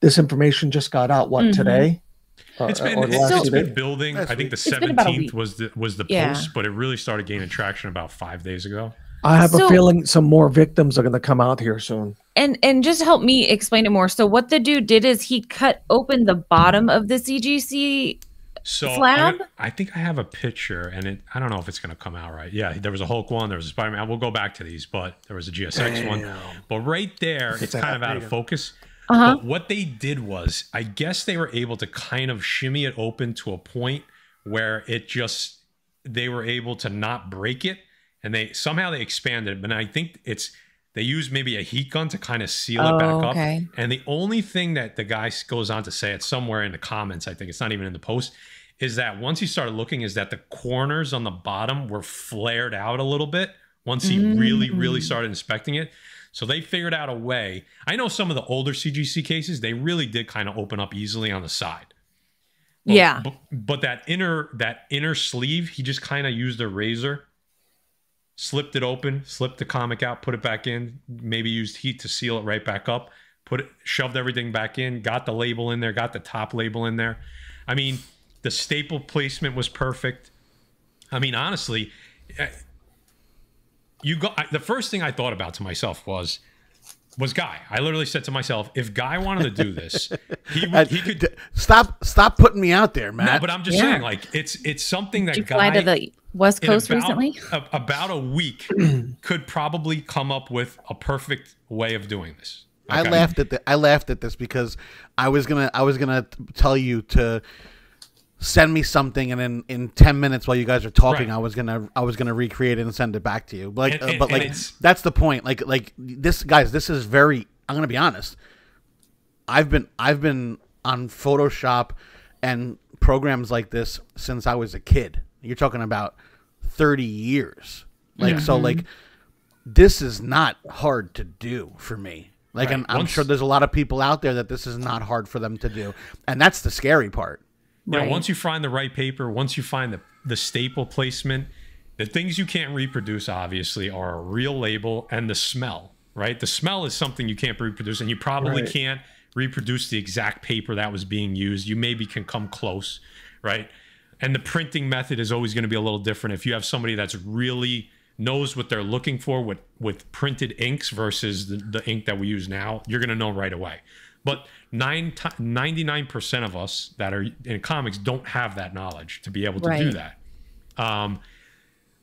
this information just got out, what Mhm. today? Uh, It's been or it's, last it's few been building. Last I think the It's been about a seventeenth was the was the Yeah. post, but it really started gaining traction about five days ago. I have So- a feeling some more victims are going to come out here soon. And and just help me explain it more so what the dude did is he cut open the bottom of the cgc So I'm Slab? gonna- I think I have a picture, and it, I don't know if it's going to come out right. Yeah, there was a Hulk one, there was a Spider Man. We'll go back to these, but there was a GSX one. But right there, it's kind of out of focus. uh-huh But what they did was, I guess they were able to kind of shimmy it open to a point where it just they were able to not break it, and they somehow they expanded it. But I think it's they use maybe a heat gun to kind of seal it back Oh, up. okay. And the only thing that the guy goes on to say, it's somewhere in the comments, I think it's not even in the post, is that once he started looking, is that the corners on the bottom were flared out a little bit once he really, really Mm. started inspecting it. So they figured out a way. I know some of the older CGC cases, they really did kind of open up easily on the side. But- Yeah. But, but that inner that inner sleeve, he just kind of used a razor, slipped it open, slipped the comic out, put it back in, maybe used heat to seal it right back up, put it, shoved everything back in, got the label in there, got the top label in there. I mean, the staple placement was perfect. I mean, honestly, eh, you go. I, the first thing I thought about to myself was was Guy. I literally said to myself, if Guy wanted to do this, he would, he could. Stop stop putting me out there, Matt. No, but I'm just Yeah. saying, like it's it's something that did you Guy fly to the west coast about, recently? a- about a week (clears throat) could probably come up with a perfect way of doing this. I laughed at the, I laughed at this because I was gonna I was gonna tell you to send me something and then in 10 minutes while you guys are talking Right. I was gonna I was gonna recreate it and send it back to you. Like And- uh, but and like it's- that's the point. Like like this guys this is very I'm gonna be honest. I've been I've been on Photoshop and programs like this since I was a kid you're talking about 30 years like so Mm-hmm. like this is not hard to do for me. Like, Right. I'm, I'm Once- sure there's a lot of people out there that this is not hard for them to do, and that's the scary part. You know, Right. once you find the right paper, once you find the, the staple placement, the things you can't reproduce, obviously, are a real label and the smell, right? The smell is something you can't reproduce, and you probably Right. can't reproduce the exact paper that was being used. You maybe can come close, right? And the printing method is always going to be a little different. If you have somebody that's really knows what they're looking for with with printed inks versus the, the ink that we use now, you're going to know right away. But nine ti 99% of us that are in comics don't have that knowledge to be able to do that. Um,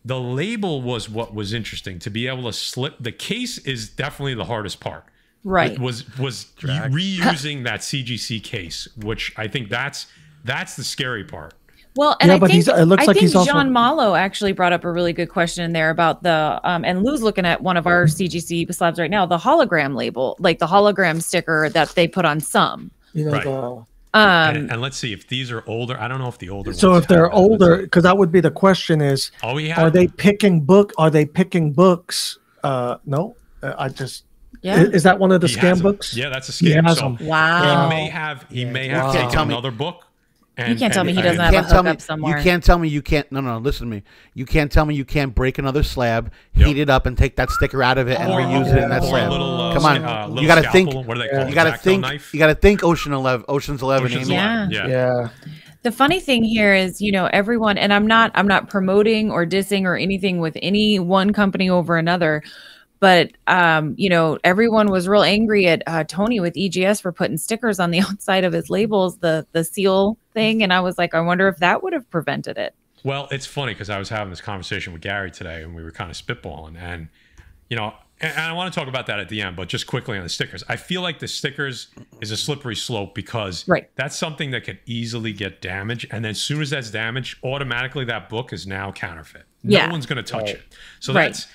the label was what was interesting to be able to slip. The case is definitely the hardest part. right It was was reusing that CGC case, which I think that's that's the scary part. Well, and Yeah, I but think, he's- it looks I like think he's also- John Malo actually brought up a really good question in there about the um, and Lou's looking at one of our CGC slabs right now, the hologram label, like the hologram sticker that they put on some. You know, Right. the, Um, and, and let's see if these are older. I don't know if the older. so ones if they're have that. Let's older, because that would be the question: is oh yeah, are they picking book? Are they picking books? Uh, no, Uh, I just yeah. is, is that one of the He scam has 'em. books? Yeah, that's a scam. has So 'em. wow. he may have he may have Wow. taken another book. You can't tell me he doesn't You have a can't tell me hookup somewhere. you can't tell me you can't. No, no, listen to me. You can't tell me you can't break another slab, Yep. heat it up, and take that sticker out of it and Or- reuse it in that slab. little, uh, Come on, uh, you got to think. scalpel. What do they call it? You got to think. knife? You got to think. Ocean Eleven, Ocean's Eleven. Ocean's Amy. Yeah. Yeah. Yeah, the funny thing here is, you know, everyone, and I'm not, I'm not promoting or dissing or anything with any one company over another, but um, you know, everyone was real angry at uh, Tony with EGS for putting stickers on the (laughs) outside of his labels, the the seal thing, and I was like, I wonder if that would have prevented it. Well, it's funny because I was having this conversation with Gary today, and we were kind of spitballing, and you know, and I want to talk about that at the end, but just quickly on the stickers, I feel like the stickers is a slippery slope because right. that's something that could easily get damaged, and then as soon as that's damaged, automatically that book is now counterfeit. Yeah. No one's going to touch Right. it. So Right. that's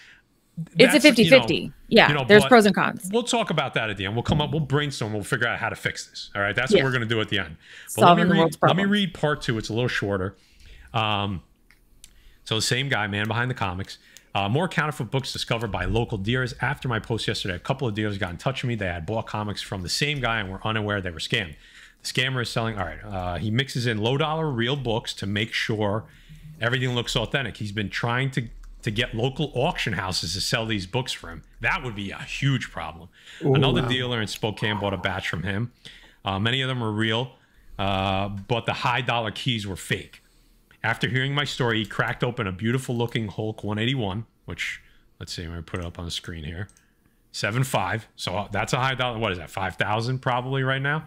It's a that's, 50 you know, 50. Yeah. you know, there's pros and cons. We'll talk about that at the end. We'll come up, we'll brainstorm, we'll figure out how to fix this. All right. That's Yeah. what we're going to do at the end. But Solving let me, read, let me read part two. It's a little shorter. Um, so the same guy, man behind the comics. Uh, more counterfeit books discovered by local dealers. After my post yesterday, a couple of dealers got in touch with me. They had bought comics from the same guy and were unaware they were scammed. The scammer is selling. All right, uh, he mixes in low dollar real books to make sure everything looks authentic. He's been trying to to get local auction houses to sell these books for him. That would be a huge problem. Another dealer in Spokane bought a batch from him. Uh, many of them were real, uh, but the high dollar keys were fake. After hearing my story, he cracked open a beautiful looking Hulk 181, which let's see, I'm gonna put it up on the screen here. Seven five. So uh, that's a high dollar. What is that? Five thousand probably right now.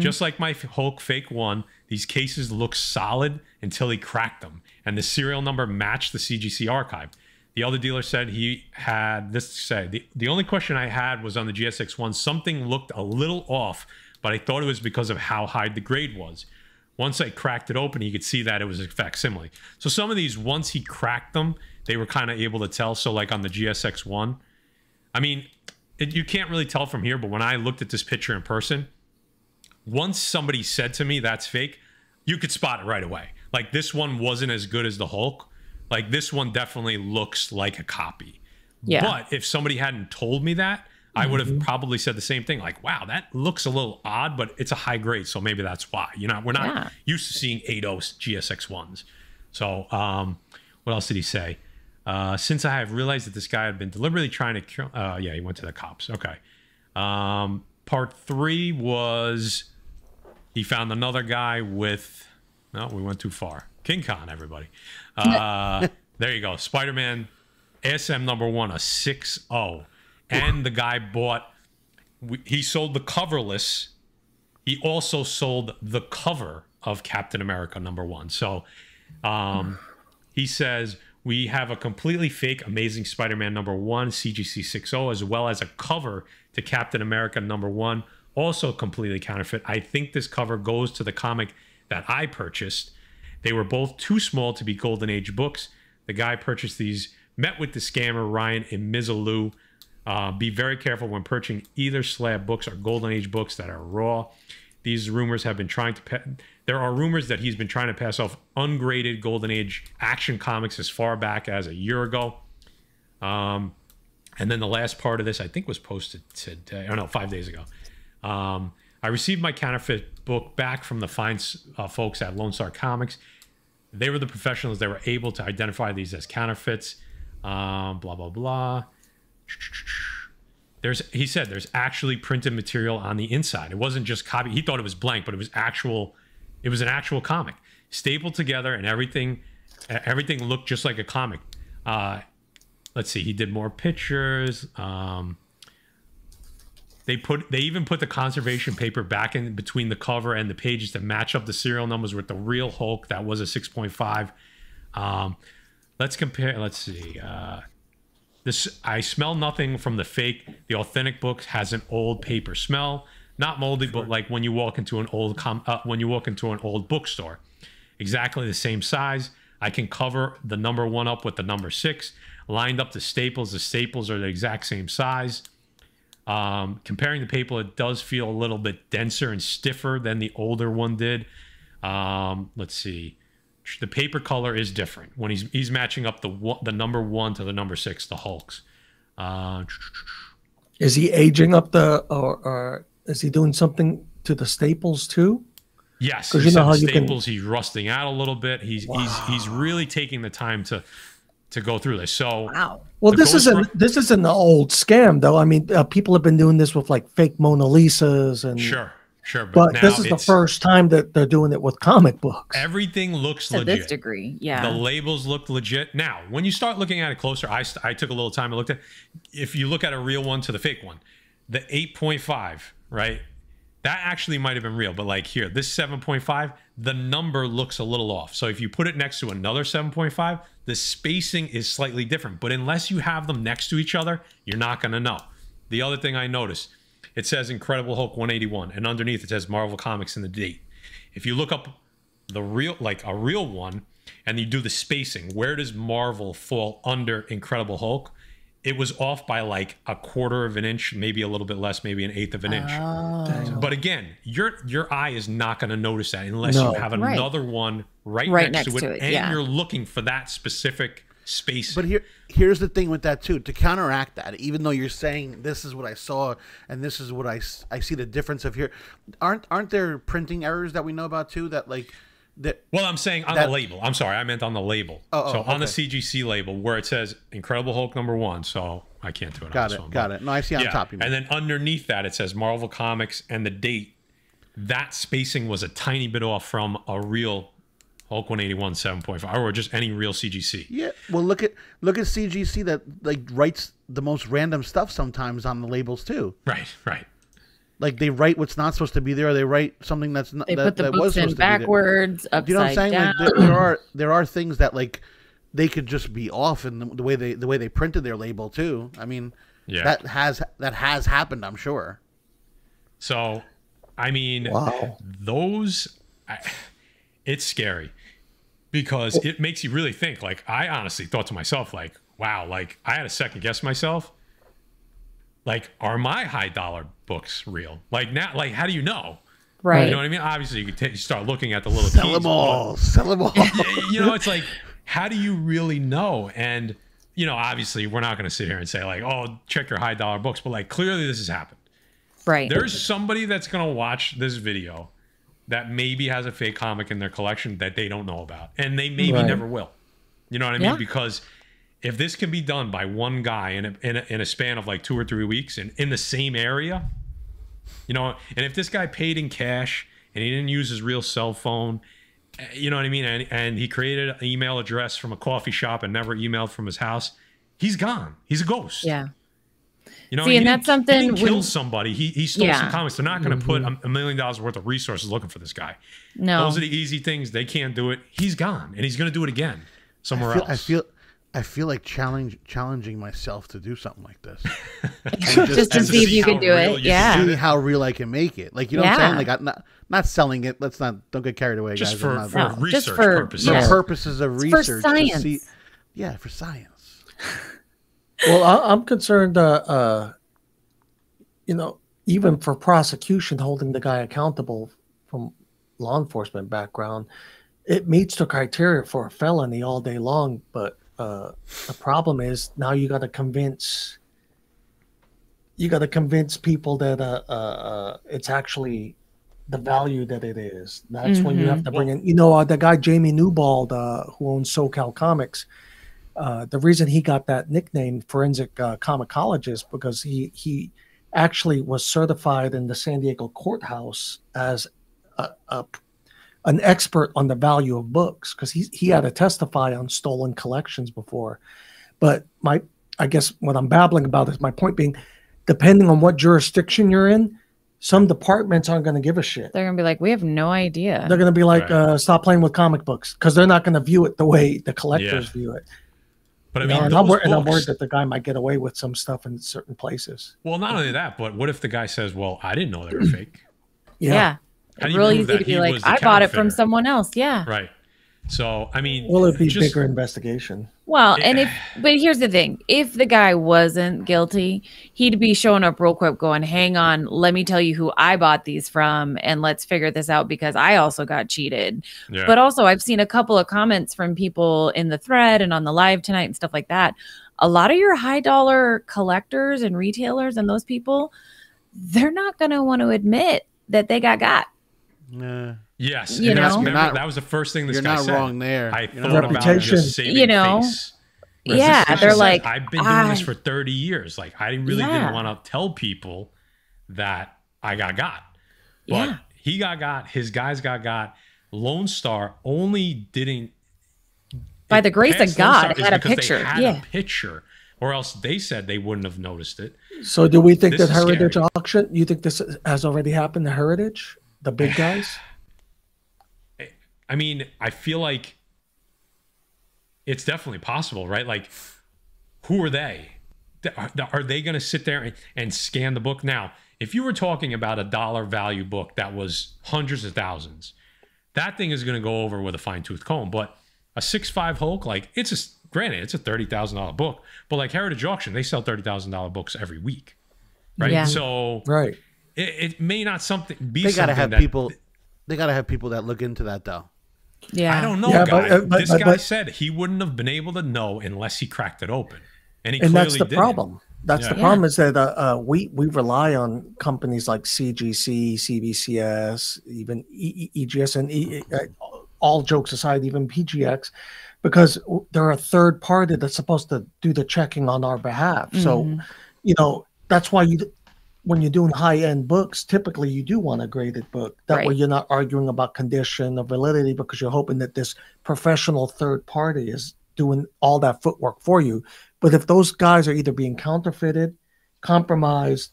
Just like my Hulk Fake One, these cases look solid until he cracked them, and the serial number matched the CGC archive. The other dealer said he had this to say. The, the only question I had was on the GSX one. Something looked a little off, but I thought it was because of how high the grade was. Once I cracked it open, he could see that it was a facsimile. So some of these, once he cracked them, they were kind of able to tell. So like on the GSX one, I mean, it, you can't really tell from here, but when I looked at this picture in person, once somebody said to me that's fake, you could spot it right away. Like this one wasn't as good as the Hulk. Like this one definitely looks like a copy. Yeah. But if somebody hadn't told me that, I would have probably said the same thing. Like, wow, that looks a little odd, but it's a high grade, so maybe that's why. You know, we're not Yeah. used to seeing 8.0 GSX ones. So, um, what else did he say? Uh, since I have realized that this guy had been deliberately trying to kill, uh, yeah, he went to the cops. Okay. Um, part three was he found another guy with, no, we went too far. King Kon, everybody. (laughs) Uh, there you go. Spider Man ASM number one, a 6 0. And the guy bought, he sold the coverless. He also sold the cover of Captain America number one. So um, he says, we have a completely fake Amazing Spider Man number one, CGC 60, as well as a cover to Captain America number one, also completely counterfeit. I think this cover goes to the comic that I purchased. They were both too small to be Golden Age books. The guy purchased these, met with the scammer Ryan in Missoula. Uh, be very careful when purchasing either slab books or Golden Age books that are raw. These rumors have been trying to. There are rumors that he's been trying to pass off ungraded Golden Age action comics as far back as a year ago. Um, and then the last part of this, I think, was posted today. Oh no, five days ago. Um, I received my counterfeit book back from the fine uh, folks at Lone Star Comics. They were the professionals that were able to identify these as counterfeits. Um, blah blah blah. There's he said there's actually printed material on the inside. It wasn't just copy. He thought it was blank, but it was actual. It was an actual comic stapled together, and everything everything looked just like a comic. Uh, let's see. He did more pictures. Um, they put they even put the conservation paper back in between the cover and the pages to match up the serial numbers with the real Hulk that was a 6.5. Um, let's compare. Let's see. Uh, this I smell nothing from the fake. The authentic book has an old paper smell, not moldy, but like when you walk into an old com- uh, when you walk into an old bookstore. Exactly the same size. I can cover the number one up with the number six. Lined up the staples. The staples are the exact same size. Um, comparing the paper, it does feel a little bit denser and stiffer than the older one did. Um, let's see. The paper color is different when he's he's matching up the the number one to the number six, the Hulks. Uh, Is he aging up the, or, or is he doing something to the staples too? Yes, because you know how the you can- staples. He's rusting out a little bit. He's he's he's really taking the time to to go through this. So Wow. Well, this isn't Run- this isn't an old scam though. I mean, uh, people have been doing this with like fake Mona Lisas and sure, Sure, but, But now this is the first time that they're doing it with comic books. Everything looks to legit. this degree. Yeah. The labels look legit. Now, when you start looking at it closer, I, st- I took a little time to look at. If you look at a real one to the fake one, the 8.5, right? That actually might have been real, but like here, this 7.5, the number looks a little off. So if you put it next to another 7.5, the spacing is slightly different. But unless you have them next to each other, you're not going to know. The other thing I noticed, it says Incredible Hulk 181, and underneath it says Marvel Comics and the date. If you look up the real like a real one and you do the spacing where does marvel fall under incredible hulk it was off by like a quarter of an inch maybe a little bit less maybe an eighth of an inch Oh. but again your your eye is not going to notice that unless No. you have Right. another one right, Right next, next to it, to it, and yeah. you're looking for that specific space But here, here's the thing with that too. To counteract that, even though you're saying this is what I saw and this is what I I see the difference of here, aren't aren't there printing errors that we know about too? That like that Well, I'm saying on That- the label. I'm sorry, I meant on the label. Oh, oh, so on the. CGC label where it says Incredible Hulk number one. So I can't do it. got it, one, got it. No, I see on yeah. top. You mean. And then underneath that it says Marvel Comics and the date. That spacing was a tiny bit off from a real Hulk 181 7.5 or just any real CGC. yeah. Well, look at look at CGC that like writes the most random stuff sometimes on the labels too. Right, right. Like they write what's not supposed to be there. Or they write something that's not They that, put the that was books in supposed to be there. backwards, upside Do you know what I'm saying? down. Like there, there are there are things that like they could just be off in the, the way they the way they printed their label too. I mean, Yeah. that has that has happened. I'm sure. So, I mean, Wow. those, I, it's scary because it makes you really think. Like, I honestly thought to myself, like, wow, like, I had a second guess myself. Like, are my high dollar books real? Like, now, like, how do you know? right. You know what I mean? Obviously, you could ta- you start looking at the little Sell keys, them all. Sell them all. (laughs) you know, it's like, how do you really know? And, you know, obviously, we're not going to sit here and say, like, oh, check your high dollar books, but like, clearly this has happened right. there's somebody that's going to watch this video that maybe has a fake comic in their collection that they don't know about and they maybe Right. never will you know what i mean Yeah. because if this can be done by one guy in a, in a, in a span of like two or three weeks and in the same area you know and if this guy paid in cash and he didn't use his real cell phone eh, you know what i mean and, and he created an email address from a coffee shop and never emailed from his house he's gone he's a ghost yeah. you know, See, and that's something He didn't kill when- somebody. He he stole some Yeah. comics. They're not going to put a, a million dollars worth of resources looking for this guy. No. Those are the easy things. They can't do it. He's gone, and he's going to do it again somewhere I feel, else. I feel I feel like challenge challenging myself to do something like this. (laughs) just to see if you can do it. Yeah. See how real I can make it. Like you know what I'm saying? Like I'm not not selling it. Let's not don't get carried away, just guys. for, I'm not- for No, just for- purposes. for yeah. purposes of It's for research. to science. see- yeah, for science. Well, I, I'm concerned. Uh, uh, you know, even for prosecution, holding the guy accountable from law enforcement background, it meets the criteria for a felony all day long. But uh, the problem is now you got to convince. You got to convince people that uh, uh, uh, it's actually the value that it is. That's when you have to bring in. You know, uh, the guy Jamie Newbold, uh, who owns SoCal Comics uh, the reason he got that nickname, forensic uh, comicologist, because he he actually was certified in the San Diego courthouse as a, a an expert on the value of books because he he had to testify on stolen collections before. But my I guess what I'm babbling about is my point being, depending on what jurisdiction you're in, some departments aren't going to give a shit. They're gonna be like, we have no idea. They're going to be like, Right. uh, stop playing with comic books because they're not going to view it the way the collectors Yeah. view it. But I You mean, know, and, those I'm, wor- and I'm worried that the guy might get away with some stuff in certain places. well, not only that, but what if the guy says, "Well, I didn't know they were fake." yeah. How do It's you real prove easy that to be like, I bought it from someone else. Yeah. Right. So I mean, will it'd be just- bigger investigation. Well, and if, but here's the thing if the guy wasn't guilty, he'd be showing up real quick going, hang on, let me tell you who I bought these from and let's figure this out because I also got cheated. Yeah. But also, I've seen a couple of comments from people in the thread and on the live tonight and stuff like that. A lot of your high dollar collectors and retailers and those people, they're not going to want to admit that they got got. Nah, yes, you and know? remember, not- that was the first thing this you're guy not said. wrong there. I You're thought not about. Reputation. just saving You know? face. Yeah, they're is like, I've been doing this ah. for 30 years. Like I really Yeah. didn't want to tell people that I got got. But Yeah. he got got. His guys got got. Lone Star only didn't. By the grace of God, Star had a because they picture. had Yeah. a picture, or else they said they wouldn't have noticed it. So do we think This that is Heritage scary. auction? You think this has already happened to Heritage, the big guys? I mean, I feel like it's definitely possible, right? Like, who are they? Are, are they going to sit there and, and scan the book? Now, if you were talking about a dollar value book that was hundreds of thousands, that thing is going to go over with a fine tooth comb. But a six five Hulk, like it's a granted, it's a thirty thousand dollar book, but like Heritage Auction, they sell thirty thousand dollar books every week, right? Yeah. So Right. It, it may not something be. They gotta something have that- people. They gotta have people that look into that though. Yeah. I don't know, Yeah, guy. but- uh, but- this but- guy but- said he wouldn't have been able to know unless he cracked it open, and he and clearly that's the didn't. problem. That's the problem is that uh, uh, we we rely on companies like CGC, CBCS, even E- E- EGS, and E- uh, all jokes aside, even PGX, because they're a third party that's supposed to do the checking on our behalf. So, Mhm. you know, that's why you when you're doing high end books, typically you do want a graded book. That way you're not arguing about condition or validity because you're hoping that this professional third party is doing all that footwork for you. But if those guys are either being counterfeited, compromised,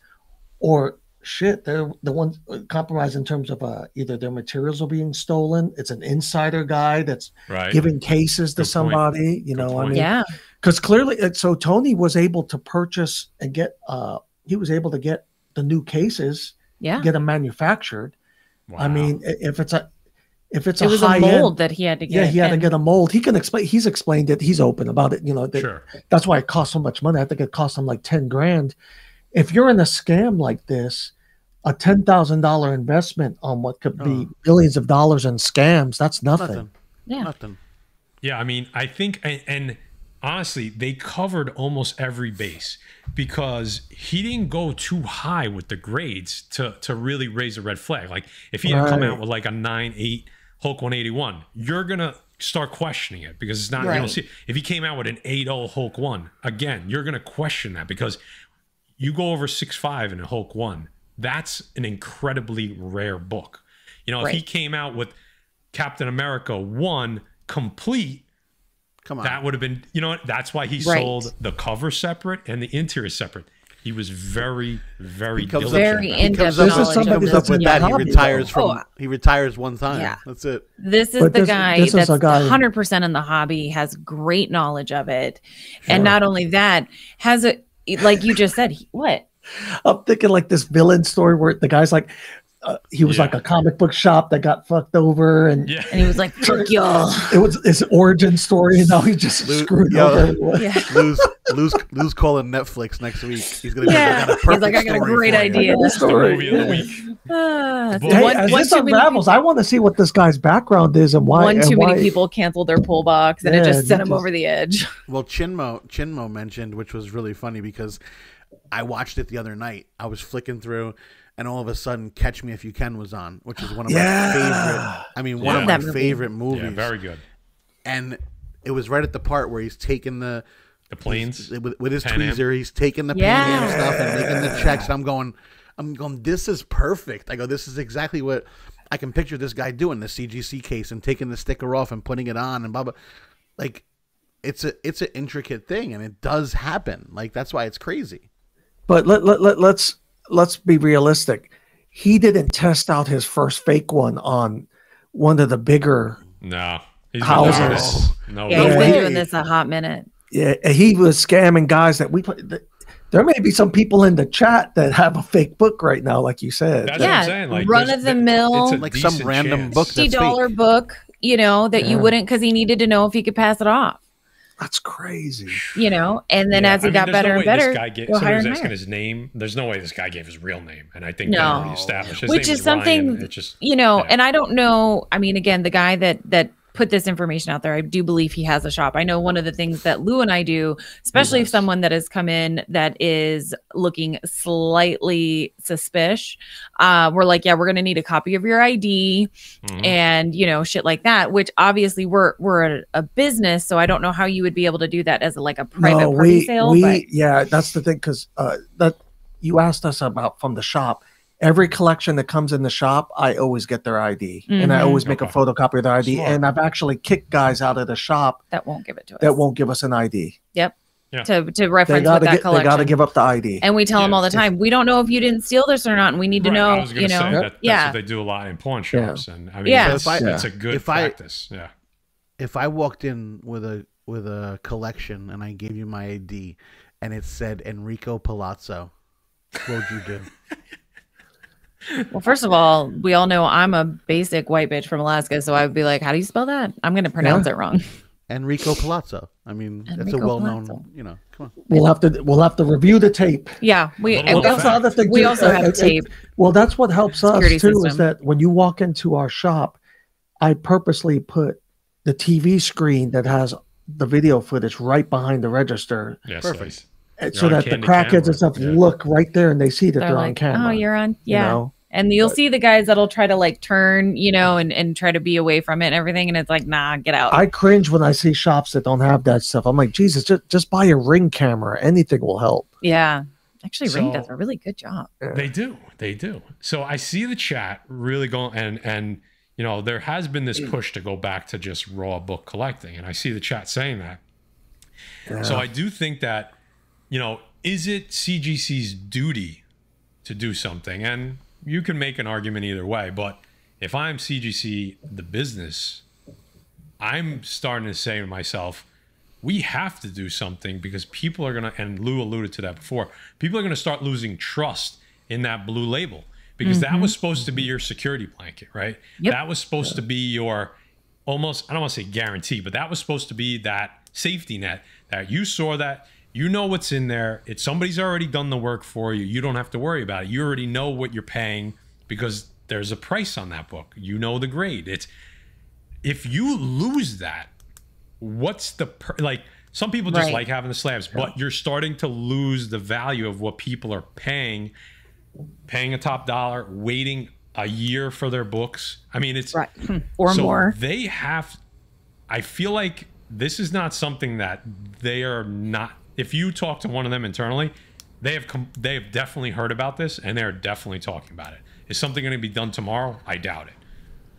or shit, they're the ones uh, compromised in terms of uh, either their materials are being stolen, it's an insider guy that's right? giving cases to Good point. somebody, you know, I mean, Yeah. because clearly uh, so tony was able to purchase and get uh he was able to get the new cases Yeah. get them manufactured i mean if it's a if it's It a was high a mold end that he had to get. yeah he had to get a mold he can explain he's explained it he's open about it you know that, sure, that's why it costs so much money i think it cost him like 10 grand if you're in a scam like this a $10000 investment on what could be Oh. billions of dollars in scams that's nothing, Nothing. Yeah. Nothing. yeah. I mean, I think, and, and honestly, they covered almost every base because he didn't go too high with the grades to to really raise a red flag. Like if he had come out with like a nine eight Hulk one eighty one, you're gonna start questioning it because it's not. You don't Right. see if he came out with an eight zero Hulk one again, you're gonna question that because you go over six five in a Hulk one. That's an incredibly rare book. You know, if he came out with Captain America one complete, Come on. that would have been. You know what? That's why he Right. sold the cover separate and the interior separate. He was very, very He comes diligent. Very about he in-depth comes up, This is with, he comes up with that. He retires from. Oh. He retires one time. Yeah. That's it. This is But the this- guy this is that's a guy- 100% in the hobby, has great knowledge of it. And not only that, has a, like you just said, he- what? I'm thinking like this villain story where the guy's like, uh, he was Yeah. like a comic book shop that got fucked over, and Yeah. And he was like, fuck (laughs) y'all. it was his origin story, and now he just Lu- screwed yo. over everyone. Yeah. (laughs) Lose, lose, lose. Calling Netflix next week. He's gonna. Be, Yeah. I got a He's perfect like, I got a great idea. This story, movie of the week. Ah, Hey, Hey, one, as one this too many unravels, I want to see what this guy's background is and why. one and too many people canceled their pull box and Yeah, it just sent you him just- over the edge. (laughs) Well, Chinmo Chinmo mentioned, which was really funny because I watched it the other night. I was flicking through, and all of a sudden, Catch Me If You Can was on, which is one of Yeah. my favorite. I mean, one Yeah. of my movie. favorite movies. Yeah, very good. and it was right at the part where he's taking the The planes. with, with his Pan Am. tweezer. He's taking the Yeah. Pan Am stuff and making the checks. I'm going, I'm going. This is perfect. I go. This is exactly what I can picture this guy doing the CGC case and taking the sticker off and putting it on and blah blah. Like, it's a it's an intricate thing and it does happen. Like that's why it's crazy. But let, let, let, let's let's be realistic. He didn't test out his first fake one on one of the bigger. No. He's Houses. No Yeah, No he's been doing this a hot minute. Yeah, he was scamming guys that we put. that- There may be some people in the chat that have a fake book right now, like you said. That's what I'm Yeah, saying. Like, run of the mill. Like some random chance. book Fifty that's dollar fake. book, you know, that you wouldn't because he needed to know if he could pass it off. That's crazy. You know, and then Yeah, as he I mean, got there's better no and better, This guy gave, go somebody higher was and asking higher. his name. There's no way this guy gave his real name, and I think No. established. His which name is was Ryan. something It's just you know yeah. and i don't know i mean again the guy that that put this information out there i do believe he has a shop i know one of the things that lou and i do especially if does? someone that has come in that is looking slightly suspicious uh we're like yeah we're gonna need a copy of your id Mhm. and you know shit like that which obviously we're we're a, a business so i don't know how you would be able to do that as like a private party we, sale we but yeah, that's the thing because uh, that you asked us about from the shop, every collection that comes in the shop, I always get their ID, and I always mm-hmm. make a photocopy of their ID. Smart. And I've actually kicked guys out of the shop That won't give it to us. that won't give us an ID. Yep. Yeah. To to reference gotta with that get, they gotta give up the ID. and we tell them all the time, we don't know if you didn't steal this or not, and we need to know. I was You know, say that, that's yeah. what they do a lot in pawn Yeah. shops, and I mean, Yeah. that's, if I- that's a good if I- practice. yeah. if I walked in with a with a collection and I gave you my ID and it said Enrico Palazzo, what would you do? (laughs) Well, first of all, we all know I'm a basic white bitch from Alaska, so I would be like, "How do you spell that?" I'm going to pronounce it wrong. (laughs) Enrico Palazzo. I mean, that's a well-known. Palazzo. You know, come on. We'll have to we'll have to review the tape. Yeah, we Little and we that's also, the fact. other thing. we too. also Uh, have it- tape. Well, that's what helps us Security too. Is that when you walk into our shop, I purposely put the TV screen that has the video footage right behind the register, Yes, Perfect. yes. And You're so that the crackheads and stuff Yeah. look right there and they see that They're they're, on camera. "Oh, you're on." you Yeah, know? and you'll But- see the guys that'll try to like turn, you know, and and try to be away from it and everything, and it's like, "Nah, get out." I cringe when I see shops that don't have that stuff. I'm like, Jesus, just just buy a ring camera. Anything will help. yeah, actually, Ring does a really good job. They do. They do. So I see the chat really going and and you know, there has been this push to go back to just raw book collecting. And I see the chat saying that. So I do think that, you know, is it CGC's duty to do something? And you can make an argument either way, but if I'm CGC the business, I'm starting to say to myself, we have to do something because people are going to, and Lou alluded to that before, people are going to start losing trust in that blue label because that mm-hmm. was supposed to be your security blanket, right? Yep. That was supposed to be your almost, I don't want to say guarantee, but that was supposed to be that safety net that you saw that. You know what's in there. It's somebody's already done the work for you. You don't have to worry about it. You already know what you're paying because there's a price on that book. You know the grade. It's if you lose that, what's the per- like some people just Right. like having the slabs but you're starting to lose the value of what people are paying paying a top dollar waiting a year for their books i mean it's Right. Hmm. or so more. they have i feel like this is not something that they are not if you talk to one of them internally they have com- they have definitely heard about this and they're definitely talking about it is something going to be done tomorrow i doubt it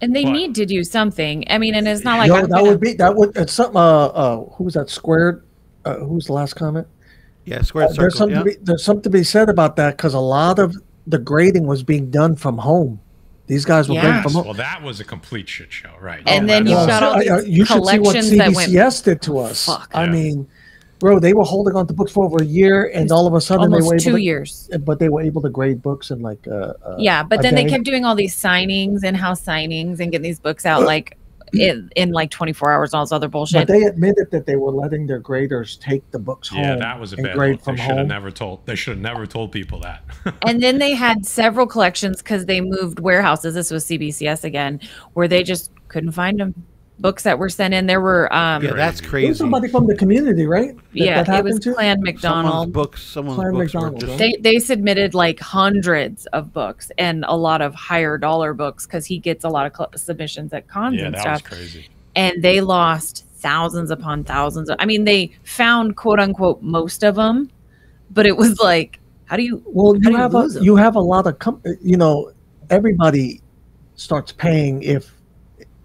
And they But- need to do something. I mean, and it's not like Yo, I'm that gonna- would be that would it's something. Uh, uh, who was that? Squared. Uh, who was the last comment? Yeah, square Uh, there's something Yeah. to be, there's something to be said about that because a lot of the grading was being done from home. These guys were yes, from home. well that was a complete shit show right And then you've got all so, these uh, you should see what collections that went- CBCS did to us. Fuck. I Yeah. mean, bro, they were holding on to books for over a year, and all of a sudden they were almost able two to, years. but they were able to grade books in like uh, uh Yeah, but a then they kept doing all these signings, in-house signings, and getting these books out like (clears throat) in, in like 24 hours and all this other bullshit. But they admitted that they were letting their graders take the books home. yeah that was a and bad grade look. from they should have home. never told they should have never told people that (laughs) and then they had several collections because they moved warehouses. This was CBCS again, where they just couldn't find them. Books that were sent in, there were um, Yeah, yeah, that's It was crazy. somebody from the community, right? That- that it was happened to? Clan Someone's McDonald. books, someone's Clan books were McDonald, just. They they submitted like hundreds of books and a lot of higher dollar books because he gets a lot of cl- submissions at cons yeah and that was stuff. crazy and they lost thousands upon thousands. Of, I mean, they found quote unquote most of them, but it was like, how do you? Well, you do you have a lose 'em? you have a lot of com- you know everybody starts paying if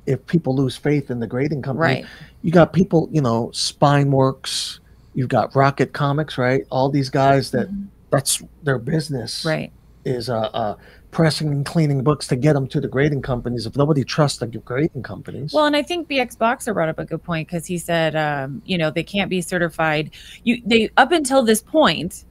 if people lose faith in the grading company. Right. You got people, you know, Spineworks. You've got Rocket Comics, right? All these guys that that's their business. Mm-hmm. Right. Is uh, uh pressing and cleaning books to get them to the grading companies. If nobody trusts the grading companies, Well, and I think BX Boxer brought up a good point because he said, um, you know, they can't be certified. You they up until this point,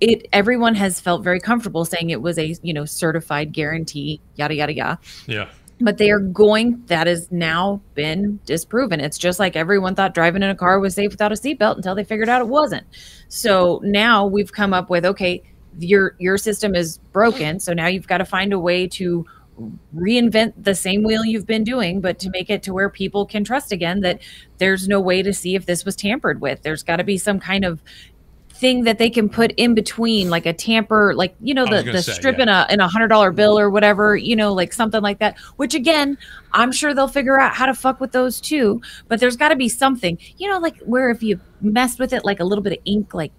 it everyone has felt very comfortable saying it was a you know certified guarantee, yada yada yada. yeah But they are going. That has now been disproven. It's just like everyone thought driving in a car was safe without a seatbelt until they figured out it wasn't. So now we've come up with okay, your your system is broken. So now you've got to find a way to reinvent the same wheel you've been doing, but to make it to where people can trust again that there's no way to see if this was tampered with. There's got to be some kind of thing that they can put in between, like a tamper, like you know the the say, strip yeah. in a in a hundred dollar bill or whatever, you know, like something like that. Which again, I'm sure they'll figure out how to fuck with those too. But there's got to be something, you know, like where if you messed with it, like a little bit of ink, like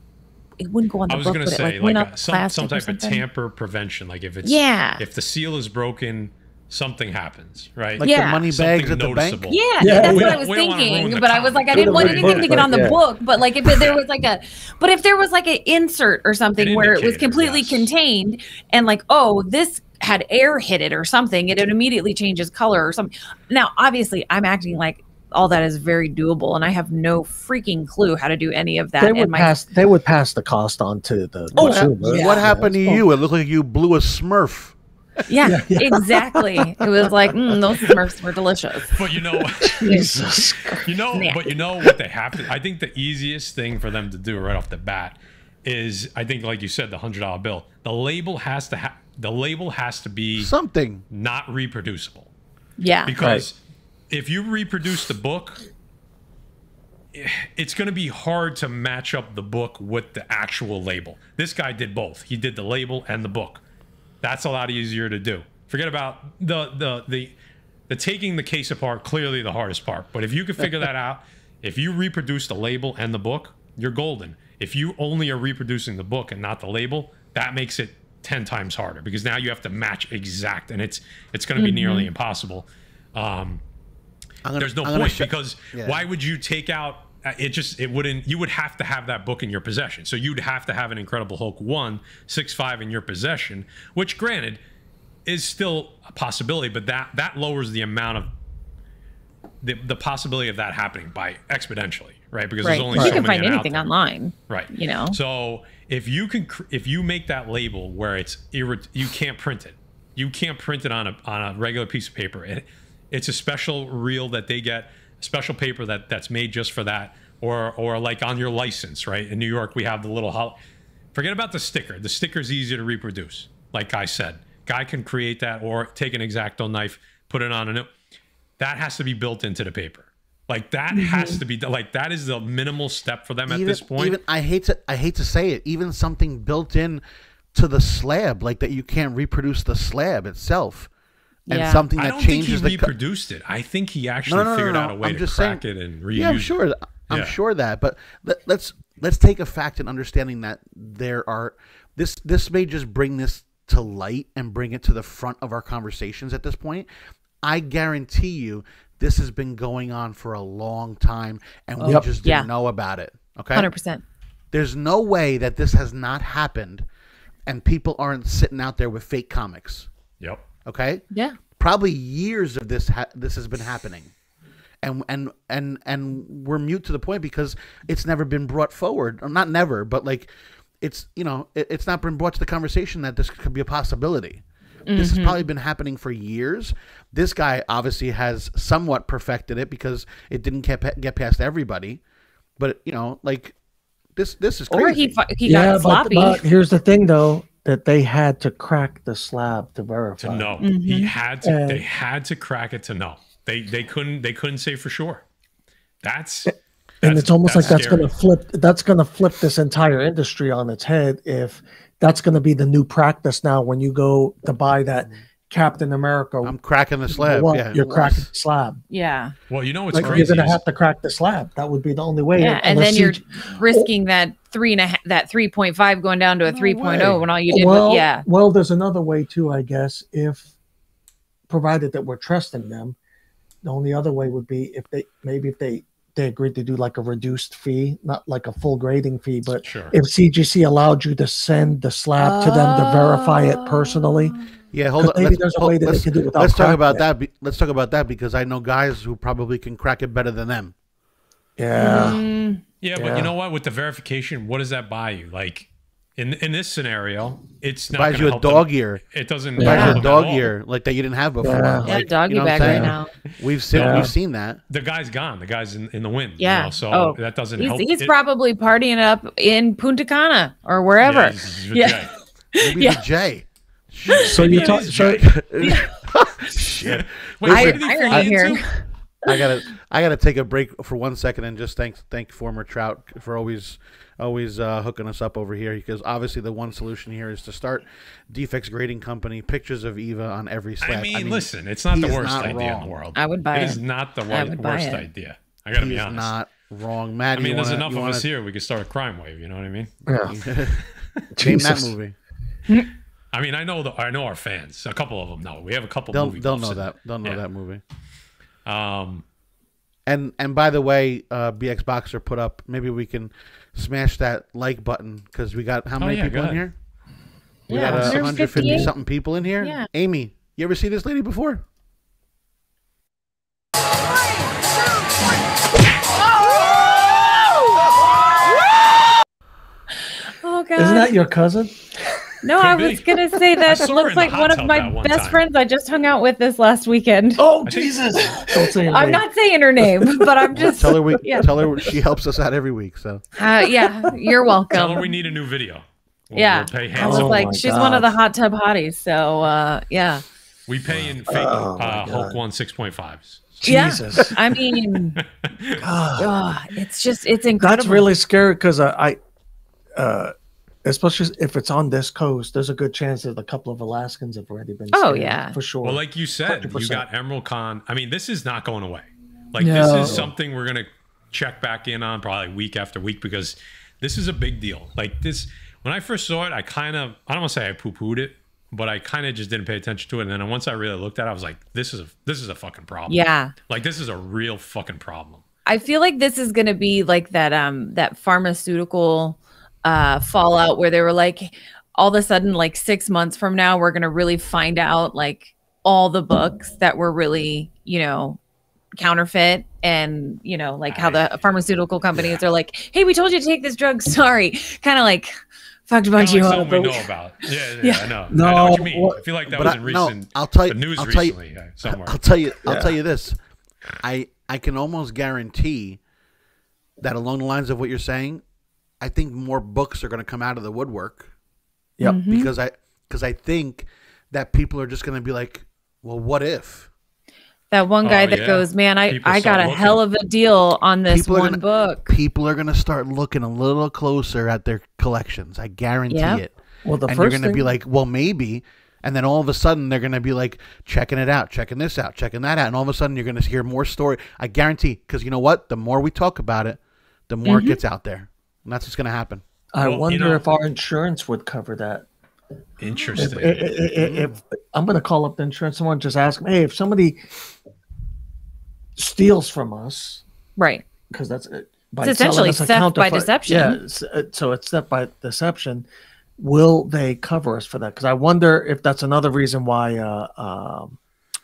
it wouldn't go on the I was book, gonna but it say like like, a, some some type of tamper prevention. Like if it's Yeah. if the seal is broken, something happens, right? Like Yeah. the money Something bags at the bank. Yeah, Yeah, that's we what I was we don't wanna ruin thinking. But I was like, I didn't want Put it anything to get on the yeah. book. But like, if there was like a, but if there was like an insert or something An where it was completely yes. contained, and like, oh, this had air hit it or something, it immediately changes color or something. Now, obviously, I'm acting like all that is very doable, and I have no freaking clue how to do any of that. They would my pass. They would pass the cost on to the Oh, consumer. yeah. What happened to you? It looked like you blew a Smurf. Yeah, exactly. It was like mm, those Smurfs were delicious. But you know, (laughs) Jesus. you know, Yeah. but you know what they have to. I think the easiest thing for them to do right off the bat is, I think, like you said, the hundred dollar bill. The label has to have. The label has to be Something. not reproducible. Yeah, because if you reproduce the book it's going to be hard to match up the book with the actual label this guy did both he did the label and the book that's a lot easier to do. Forget about the the the the taking the case apart clearly the hardest part. But if you can figure that (laughs) out if you reproduce the label and the book you're golden. If you only are reproducing the book and not the label that makes it 10 times harder because now you have to match exact and it's it's going to be nearly impossible. Um, I'm gonna, there's no I'm point sh- because Yeah. why would you take out Uh, it just it wouldn't you would have to have that book in your possession so you'd have to have an incredible hulk 1 6 5 in your possession which granted is still a possibility but that that lowers the amount of the, the possibility of that happening by exponentially right because right. there's only you so can many find anything online. Right. You know. So if you can, cr- if you make that label where it's irrit- you can't print it, you can't print it on a on a regular piece of paper. It, it's a special reel that they get, special paper that that's made just for that, or or like on your license, right? In New York, we have the little. Hol- Forget about the sticker. The sticker's easy to reproduce. Like I said, guy can create that or take an exacto knife, put it on a. note. That has to be built into the paper. Like that mm-hmm. has to be like that is the minimal step for them at this point. Even I hate to I hate to say it. Even something built in to the slab, like that, you can't reproduce the slab itself, and Yeah. something I that don't think he changes the. reproduced it. I think he actually No, no, no, figured no, out a way I'm to just crack saying- it and reuse Yeah, I'm it. sure. I'm Yeah. sure that, but let, let's let's take a fact and understanding that there are this this may just bring this to light and bring it to the front of our conversations at this point. I guarantee you, this has been going on for a long time, and we Yep. just didn't Yeah. know about it. Okay, Hundred percent. there's no way that this has not happened, and people aren't sitting out there with fake comics. Yep. Okay, Yeah. probably years of this ha- this has been happening. And and and and we're mute to the point because it's never been brought forward. Or not never but like it's you know it, it's not been brought to the conversation that this could be a possibility. This has mm-hmm. probably been happening for years. This guy obviously has somewhat perfected it because it didn't get, get past everybody. But you know like this this is Or crazy. he fu- he yeah, got but, but here's the thing, though, that they had to crack the slab to verify. To know. Mm-hmm. He had to And- they had to crack it to know. They they couldn't they couldn't say for sure. That's and that's- it's almost like that's scary. going to flip. That's going to flip this entire industry on its head. If that's going to be the new practice now, when you go to buy that Captain America, i'm cracking the slab one, yeah you're cracking the slab. yeah. Well, you know what's Like crazy. you're going to is- have to crack the slab. That would be the only way. Yeah. And then you're you- risking that three and a half that three point five going down to a No three oh way. when all you did well, was yeah. Well, there's another way too, I guess. If provided that we're trusting them, the only other way would be if they maybe if they they agreed to do like a reduced fee, not like a full grading fee, but Sure. if CGC allowed you to send the slab to them to verify it personally, Yeah, hold on. maybe let's- there's a way that they can do it without Let's talk about it. that. be- Let's talk about that because I know guys who probably can crack it better than them. yeah, Mm, Yeah, but you know what? With the verification, what does that buy you? Like in in this scenario, it's not buys you a help them- dog ear. It doesn't Yeah. Buys you a dog all. ear like that you didn't have before. Yeah. yeah, Like, doggy you know bag right now. We've seen Yeah. we've seen that. The guy's gone. The guy's in, in the wind. you Yeah. know, so Oh, that doesn't He's, help. he's It- probably partying up in Punta Cana or wherever. Yeah, he's- he's Yeah. Jay. (laughs) Maybe Yeah. the J. So you Yeah, talk. So, Jay. (laughs) Shit. Wait, I- where did he irony fly here. into? I gotta I gotta take a break for one second and just thank thank former Trout for always always uh, hooking us up over here because obviously the one solution here is to start defects grading company pictures of Eva on every slab. I mean, listen, it's not the worst not idea in the world. I would buy It it. is not the I right, would buy worst it. idea. I gotta he be is honest. not Wrong, Matt. I mean, there's wanna- enough of wanna us here. We could start a crime wave. You know what I mean? Yeah. (laughs) Name that movie. I mean, I know the I know our fans. A couple of them know. We have a couple. They'll movie they'll know that. They'll know Yeah. that movie. There. Um, And and by the way, uh, BX Boxer put up. Maybe we can smash that like button because we got how Oh, many yeah, people go in here? We Yeah, got uh, 150 something people in here. Yeah. Amy, you ever see this lady before? Oh god. Isn't that your cousin? No, Could I be. was gonna say (laughs) that saw looks like one of my one best time. friends I just hung out with this last weekend. Oh Jesus! (laughs) Don't say I'm not saying her name, (laughs) but I'm just Tell her we Yeah. tell her she helps us out every week. So uh, yeah, you're tell her welcome. we need a new video. We'll, yeah. we'll pay I hands. was Oh like, my she's one of the hot tub hotties. So uh yeah. We pay in fake Oh, uh, Hulk one six point fives. Yeah. Jesus. I mean God. oh, it's just it's incredible. That's really scary because I, I uh, especially if it's on this coast, there's a good chance that a couple of Alaskans have already been. Oh, scared, yeah. for sure. Well, like you said, you 100%. got Emerald Con. I mean, this is not going away. Like No. this is something we're gonna check back in on probably week after week because this is a big deal. Like this, when I first saw it, I kind of I don't want to say I poo pooed it, but I kind of just didn't pay attention to it. And then once I really looked at it, I was like, this is a this is a fucking problem. Yeah. like this is a real fucking problem. I feel like this is going to be like that um that pharmaceutical uh fallout where they were like all of a sudden like 6 months from now we're going to really find out like all the books that were really, you know, counterfeit and, you know, like how the pharmaceutical companies are like, "Hey, we told you to take this drug. (laughs) Sorry." Kind of like fucked a bunch Kinda of like you up. something we but know about. (laughs) Yeah, yeah, Yeah. I know. No, I know what you mean. what- I feel like that But was I- in no, recent I'll tell you- the news I'll tell you- recently somewhere. I'll tell you. I'll tell you this. I I can almost guarantee that along the lines of what you're saying, I think more books are going to come out of the woodwork Yep. Mhm. because I because I think that people are just going to be like, well, what if? That one guy that yeah. goes, "Man, I People I got a looking. hell of a deal on this People one gonna- book." People are going to start looking a little closer at their collections. I guarantee Yeah. it. Well, the and they're going to thing, be like, well, maybe. And then all of a sudden, they're going to be like checking it out, checking this out, checking that out. And all of a sudden, you're going to hear more story. I guarantee, because you know what? The more we talk about it, the more Mm-hmm. it gets out there. And that's what's going to happen. I Well, you wonder know- if our insurance would cover that. Interesting. if, if- if- I'm going to call up the insurance, someone just ask them, hey, if somebody steals from us, Right. because that's uh, by It's essentially us theft by deception. Yeah, uh, so it's theft by deception. Will they cover us for that? Because I wonder if that's another reason why uh, um,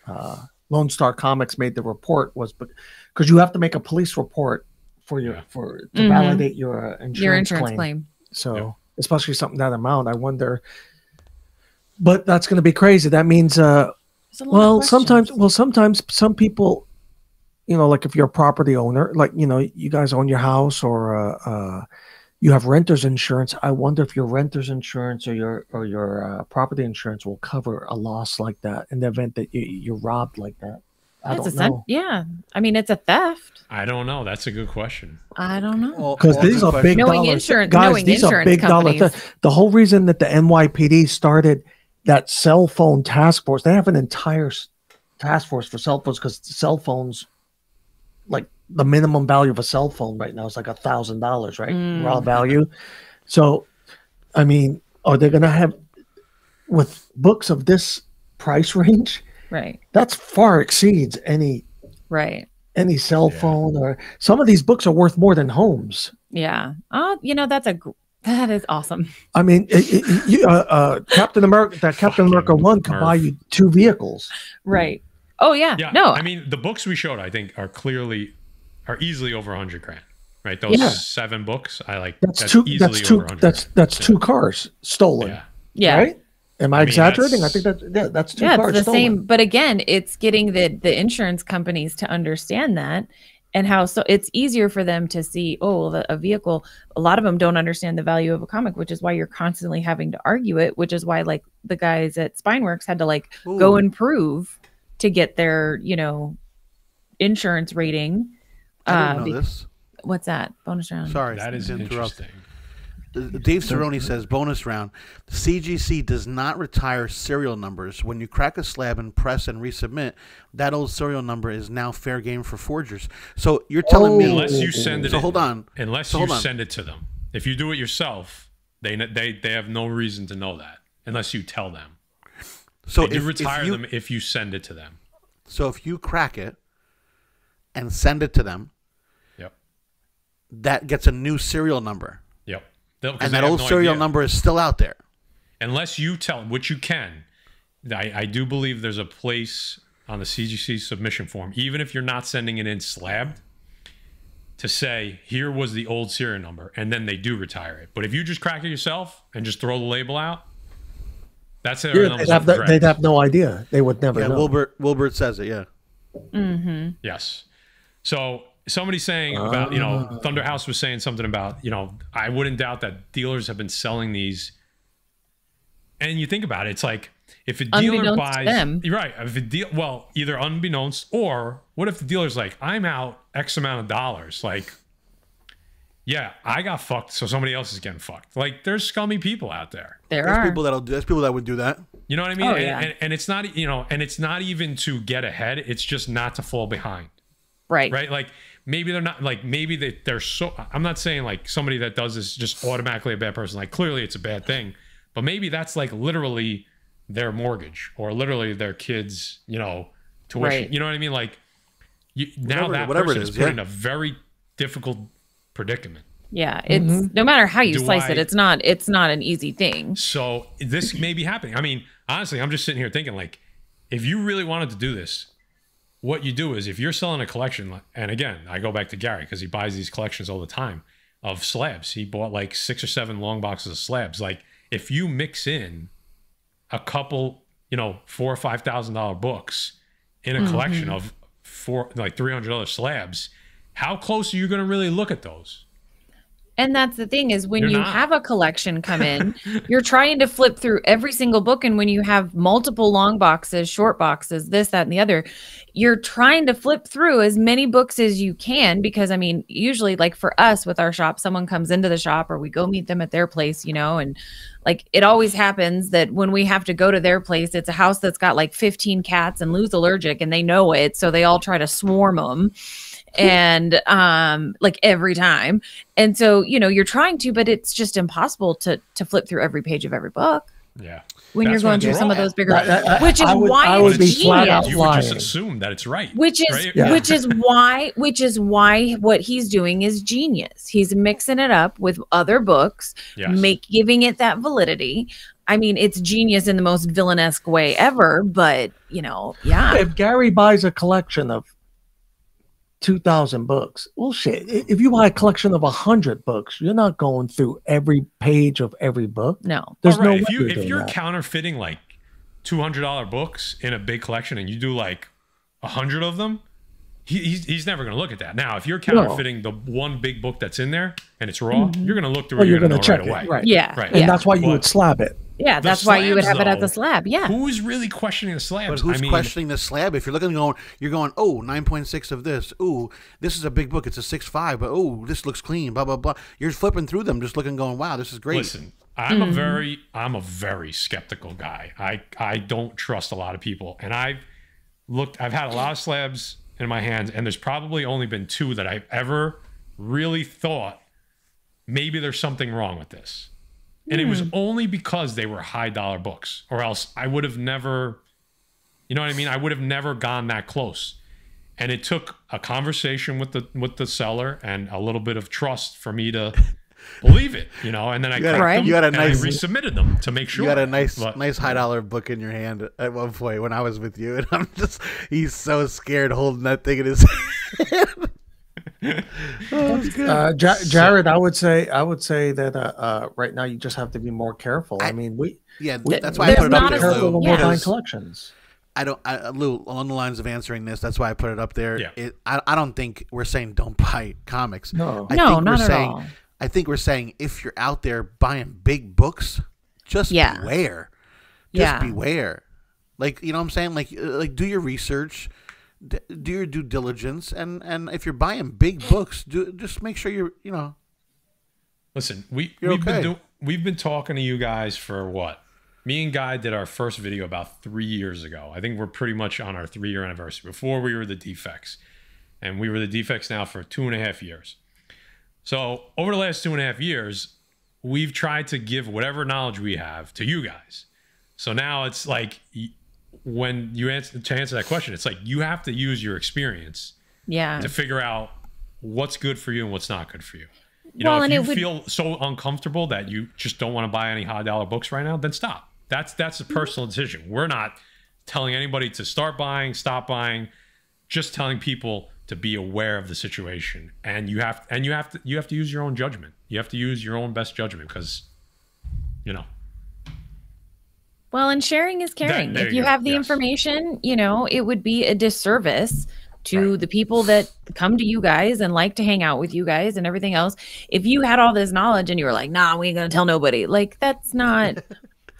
uh, Lone Star Comics made the report was because you have to make a police report for your Yeah. for to Mhm. validate your insurance, Your insurance claim. claim. So Yeah. especially something that amount, I wonder. But that's going to be crazy. That means uh, There's a lot of well, sometimes, well, sometimes some people, you know, like if you're a property owner, like you know, you guys own your house or uh, uh, you have renters insurance. I wonder if your renters insurance or your or your uh, property insurance will cover a loss like that in the event that you, you're robbed like that. I It's don't a sen- know yeah. I mean, it's a theft. I don't know. That's a good question. I don't know. because these are big Knowing dollar insurance- guys. knowing these are insurance big dollar. companies. thi- the whole reason that the NYPD started that cell phone task force, they have an entire task force for cell phones because cell phones, like the minimum value of a cell phone right now is like a thousand dollars, right? Mm. Raw value. So, I mean, are they going to have with books of this price (laughs) range? Right. That's far exceeds any Right. any cell Yeah. phone or some of these books are worth more than homes. Yeah. Oh, you know, that's a (laughs) that is awesome. I mean, it, it, you, uh, uh, Captain America, that Captain America one could buy you two vehicles. Right. Oh yeah. Yeah. no. I mean, the books we showed, I think, are clearly are easily over 100 grand. Right? Those Yeah. seven books, I like. That's, two. easily That's two. over 100 That's grand. that's two cars stolen. Yeah. yeah. Right? Am I, I mean, exaggerating? I think that yeah, that's two yeah, cars it's the stolen. same. But again, it's getting the the insurance companies to understand that and how so it's easier for them to see oh the, a vehicle a lot of them don't understand the value of a comic which is why you're constantly having to argue it which is why like the guys at spineworks had to like go and prove to get their you know insurance rating I uh didn't be- know this. what's that bonus round Sorry, That is to interesting. Dave Cerrone says bonus round. CGC does not retire serial numbers. When you crack a slab and press and resubmit, that old serial number is now fair game for forgers. So you're telling me unless you send it. So in. hold on. Unless So you send it to them. If you do it yourself, they they they have no reason to know that unless you tell them. So They if, retire if you, them if you send it to them. so if you crack it and send it to them, Yep. that gets a new serial number. They'll- and that old no serial idea. number is still out there. unless you tell them, which you can I, I do believe there's a place on the cgc submission form even if you're not sending it in slabbed to say here was the old serial number and then they do retire it but if you just crack it yourself and just throw the label out that's it Yeah, they'd, have the- they'd have no idea. They would never Yeah, know. Wilbert Wilbert says it. Yeah. Mm-hmm. Yes. So somebody saying about, you know, ah. Thunderhouse was saying something about, you know, I wouldn't doubt that dealers have been selling these. And you think about it, it's like if a dealer buys, them. you're right. If a deal, well, either unbeknownst or what if the dealer's like, I'm out X amount of dollars, like. Yeah, I got fucked, so somebody else is getting fucked. Like, there's scummy people out there. There There's are. people that'll. There's people that would do that. You know what I mean? Oh, and, yeah. and, and it's not, you know, and it's not even to get ahead. It's just not to fall behind right. right? Like maybe they're not like maybe they they're so. I'm not saying like somebody that does this is just automatically a bad person. Like clearly it's a bad thing, but maybe that's like literally their mortgage or literally their kids, you know, tuition. Right. You know what I mean? Like you, now Whatever- that whatever it person is, is, put yeah. in a very difficult predicament. Yeah. It's mm-hmm. no matter how you Do slice it, it's not it's not an easy thing. So this may be happening. I mean, honestly, I'm just sitting here thinking like, if you really wanted to do this, what you do is if you're selling a collection, and again, I go back to Gary because he buys these collections all the time of slabs. He bought like six or seven long boxes of slabs. Like if you mix in a couple, you know, four or five thousand dollar books in a mm-hmm. collection of four like three hundred dollar slabs, how close are you going to really look at those? And that's the thing is when You're you not. have a collection come in, (laughs) you're trying to flip through every single book. And when you have multiple long boxes, short boxes, this, that, and the other, you're trying to flip through as many books as you can. Because I mean, usually, like for us with our shop, someone comes into the shop or we go meet them at their place, you know, and like it always happens that when we have to go to their place, it's a house that's got like 15 cats and Lou's allergic and they know it. So they all try to swarm them and um like every time and so you know you're trying to but it's just impossible to to flip through every page of every book Yeah. when That's you're going through it's some of those bigger I- I- I- which is I would- why I would it's be flat out genius You would just assume that it's right. which is right? Yeah. which is why which is why what he's doing is genius he's mixing it up with other books Yes. make giving it that validity i mean it's genius in the most villainesque way ever but you know yeah if Gary buys a collection of 2,000 books, well, shit. If you buy a collection of 100 books, you're not going through every page of every book. no There's All right, no if way you you're if doing you're that. counterfeiting like two hundred dollar books in a big collection and you do like a hundred of them, he, he's, he's never going to look at that. Now, if you're counterfeiting the one big book that's in there and it's raw, mm-hmm. you're going to look through Well, it. you're You're going going to to check right it. away. Right. yeah Right. And yeah that's why you But- would slab it. Yeah The that's why you would slabs, have it at the slab yeah Who's really questioning the But who's I mean, questioning the slab? If you're looking, going, you're going, oh, 9.6 of this. Ooh, this is a big book. It's a 6.5, but oh, this looks clean. Blah blah blah. You're flipping through them, just looking, going, wow, this is great. Listen, I'm a mm-hmm. very I'm a very skeptical guy. I I don't trust a lot of people, and I've looked. I've had a lot of slabs in my hands, and there's probably only been two that I've ever really thought maybe there's something wrong with this, and it was hmm. only because they were high dollar books, or else I would have never. You know what I mean? I would have never gone that close. And it took a conversation with the with the seller and a little bit of trust for me to (laughs) believe it, you know. And then I You got a- Right. them you got a nice- I resubmitted them to make sure. You had a nice, But- nice high dollar book in your hand at one point when I was with you, and I'm just, he's so scared holding that thing in his (laughs) hand. Oh, good. Uh, Ja- Jared, I would say, I would say that uh, uh, right now you just have to be more careful. I, I- mean, we yeah, we- that's why I put it up there, careful Lou, when we're buying because collections. I don't, I, Lou, along the lines of answering this, that's why I put it up there. Yeah. It, I, I don't think we're saying don't (laughs) buy comics. No. I No, think not we're at saying, all. I think we're saying if you're out there buying big books, just Yeah. beware. Just Yeah. beware. Like you know what I'm saying? Like uh, like do your research, d- do your due diligence, and and if you're buying big books, do just make sure you're you know Listen, we we've been do, we've been talking to you guys for what? Me and Guy did our first video about three years ago. I think we're pretty much on our three year anniversary. Before we were the defects, and we were the defects now for two and a half years. So over the last two and a half years, we've tried to give whatever knowledge we have to you guys. So now it's like when you answer to answer that question, it's like you have to use your experience Yeah. to figure out what's good for you and what's not good for you. You Well, know, if you would- feel so uncomfortable that you just don't want to buy any high dollar books right now, then stop. That's that's a personal decision. We're not telling anybody to start buying, stop buying, just telling people to be aware of the situation. And you have and you have to you have to use your own judgment. You have to use your own best judgment because you know, Well, and sharing is caring. there if you you have the Yes. information, you know, it would be a disservice to the people that come to you guys and like to hang out with you guys and everything else. If you had all this knowledge and you were like, "Nah, we ain't gonna tell nobody," like that's not. (laughs)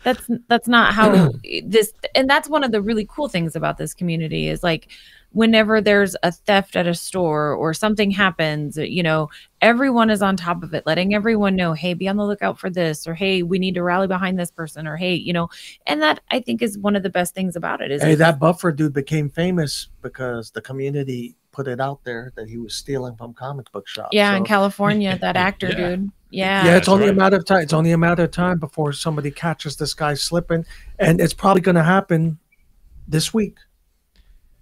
That's that's not how this and that's one of the really cool things about this community is like whenever there's a theft at a store or something happens, you know, everyone is on top of it, letting everyone know, hey, be on the lookout for this, or hey, we need to rally behind this person, or hey, you know, and that I think is one of the best things about it is Hey, that Buffer dude became famous because the community put it out there that he was stealing from comic book shops. yeah, in California, (laughs) that actor Yeah. dude. Yeah. yeah, That's it's only a matter of time. It's only a matter of time before somebody catches this guy slipping, and it's probably going to happen this week.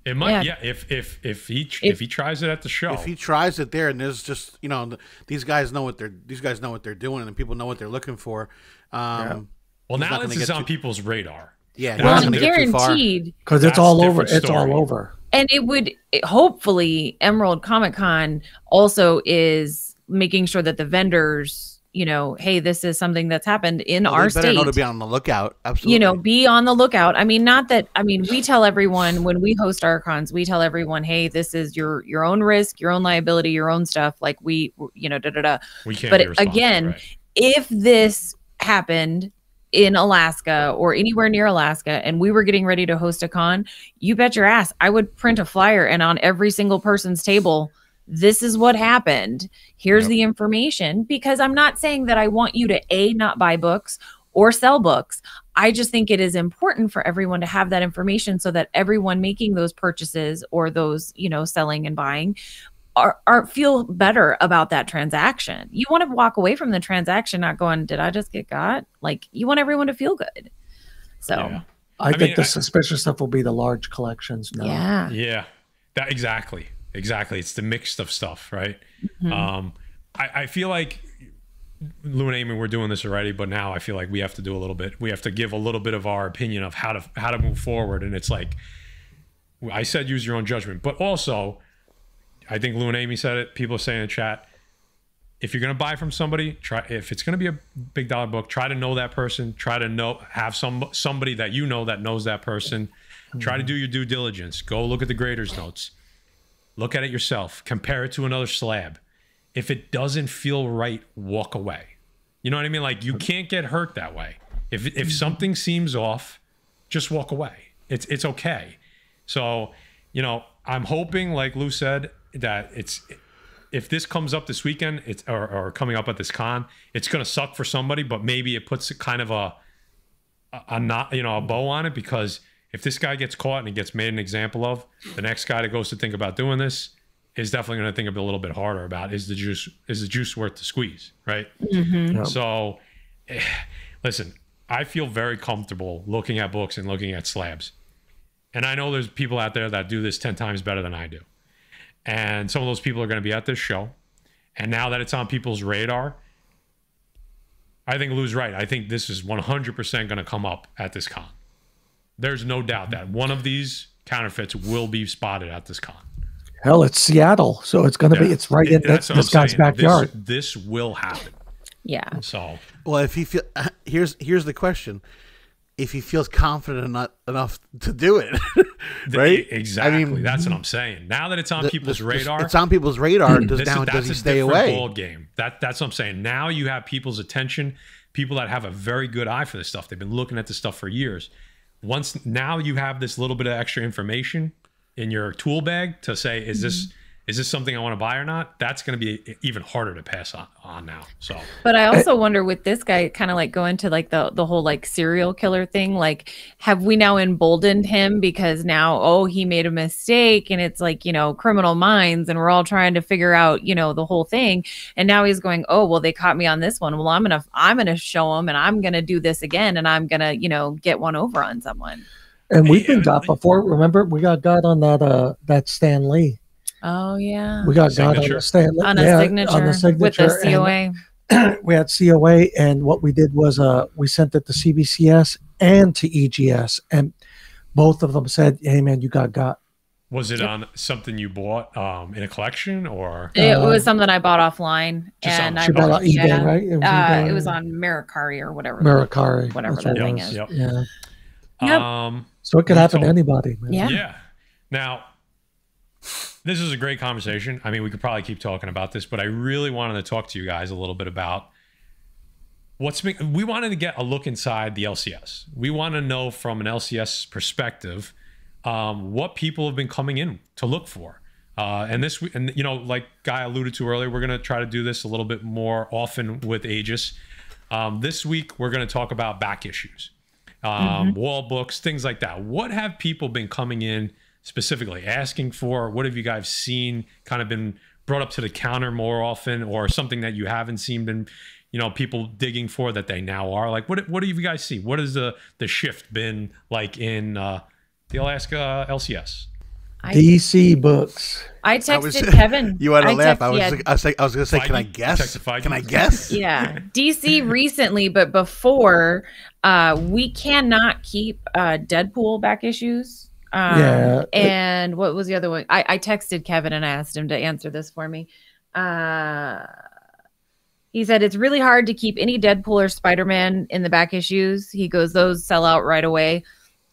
It might Yeah. yeah, if if if he tr- if, If- he tries it at the show. If he tries it there, and there's just you know these guys know what they're these guys know what they're doing, and people know what they're looking for. Um, well, now not this is get on too- people's radar. yeah, Well, he's not and gonna get too far. guaranteed Because it's all over. different It's all over. and it would it- hopefully emerald comic con also is making sure that the vendors you know hey this is something that's happened in Well, our they better state know to be on the lookout. Absolutely. you know be on the lookout i mean not that i mean we tell everyone when we host our cons we tell everyone hey this is your your own risk your own liability your own stuff like we you know da da da We can't. But be again, right? if this happened in Alaska or anywhere near Alaska and we were getting ready to host a con, you bet your ass I would print a flyer and on every single person's table, this is what happened. Here's Yep. the information because I'm not saying that I want you to A, not buy books or sell books. I just think it is important for everyone to have that information so that everyone making those purchases or those, you know, selling and buying are, are feel better about that transaction. You want to walk away from the transaction not going, did I just get got? Like you want everyone to feel good. So Yeah. I, I think mean, the I- suspicious stuff will be the large collections now. yeah. Yeah, that exactly, exactly. It's the mixed of stuff, right? Mhm. Um, I, I feel like Lou and Amy, we're doing this already, but now I feel like we have to do a little bit. We have to give a little bit of our opinion of how to how to move forward, and it's like I said, use your own judgment, but also I think Lou and Amy said it. People saying in the chat. If you're gonna buy from somebody, try if it's gonna be a big dollar book, try to know that person. Try to know have some somebody that you know that knows that person. Try to do your due diligence. Go look at the grader's notes. Look at it yourself. Compare it to another slab. If it doesn't feel right, walk away. You know what I mean? Like you can't get hurt that way. If if mm-hmm. something seems off, just walk away. It's it's okay. So, you know, I'm hoping, like Lou said, that it's if this comes up this weekend, it's or, or coming up at this con, it's gonna suck for somebody, but maybe it puts a kind of a a, a not you know a bow on it because if this guy gets caught and he gets made an example of, the next guy that goes to think about doing this is definitely going to think a little bit harder about is the juice is the juice worth the squeeze, right? Mhm. Yep. So, eh, listen, I feel very comfortable looking at books and looking at slabs, and I know there's people out there that do this ten times better than I do, and some of those people are going to be at this show, and now that it's on people's radar. I think Lou's right. I think this is 100% going to come up at this con. There's no doubt that one of these counterfeits will be spotted at this con. Hell, it's Seattle, so it's going to be. It's right It- in that's this, I'm guy's saying. backyard. This, this will happen. Yeah. So Well, if he feel (laughs) here's here's the question: if he feels confident enough enough to do it, (laughs) th- right? exactly. I mean, that's what I'm saying. Now that it's on the- people's the- radar, It's on people's radar. Hmm. Does this now is, does he stay away? ball game. That that's what I'm saying. Now you have people's attention. People that have a very good eye for this stuff. They've been looking at this stuff for years. Once now you have this little bit of extra information in your tool bag to say, is this is this something I want to buy or not? That's going to be even harder to pass on, on now. So, But I also wonder with this guy kind of like going to like the the whole like serial killer thing, like have we now emboldened him because now oh he made a mistake and it's like, you know, criminal minds and we're all trying to figure out, you know, the whole thing and now he's going, "Oh, well they caught me on this one. Well, I'm going to I'm going to show them and I'm going to do this again and I'm going to, you know, get one over on someone." And we've been got before. Remember, we got got on that uh that Stan Lee. Oh yeah. We got got on the Stan On a yeah, signature, on the signature with the COA. (clears throat) we had COA, and what we did was uh, we sent it to CBCS and to EGS, and both of them said, "Hey, man, you got got." was it on something you bought um, in a collection or? It Uh, was something I bought offline and I She bought bought on eBay, yeah. right? It was, Uh, eBay. it was on Mercari or whatever. Mercari, whatever that's that what thing was. is. Yep. Yeah, Yep. Um, so it could happen so- to anybody. Man. Yeah. Yeah. Now, this is a great conversation. I mean, we could probably keep talking about this, but I really wanted to talk to you guys a little bit about what's been. We wanted to get a look inside the LCS. We want to know from an LCS perspective um, what people have been coming in to look for. Uh, and this, and you know, like Guy alluded to earlier, we're going to try to do this a little bit more often with Aegis. Um, this week, we're going to talk about back issues, um, wall books, things like that. What have people been coming in specifically asking for? What have you guys seen kind of been brought up to the counter more often, or something that you haven't seen been, you know, people digging for that they now are? Like, what what do you guys see? What has the the shift been like in uh, the Alaska LCS? I, DC books. I I texted was- (laughs) Kevin. You had to laugh. text- I was, yeah, I was, I was going to say, can I guess? Detective Can I guess? (laughs) yeah dc recently but before uh we cannot keep uh deadpool back issues um, Yeah. and what was the other one I, I texted kevin and I asked him to answer this for me uh he said it's really hard to keep any deadpool or spider-man in the back issues he goes those sell out right away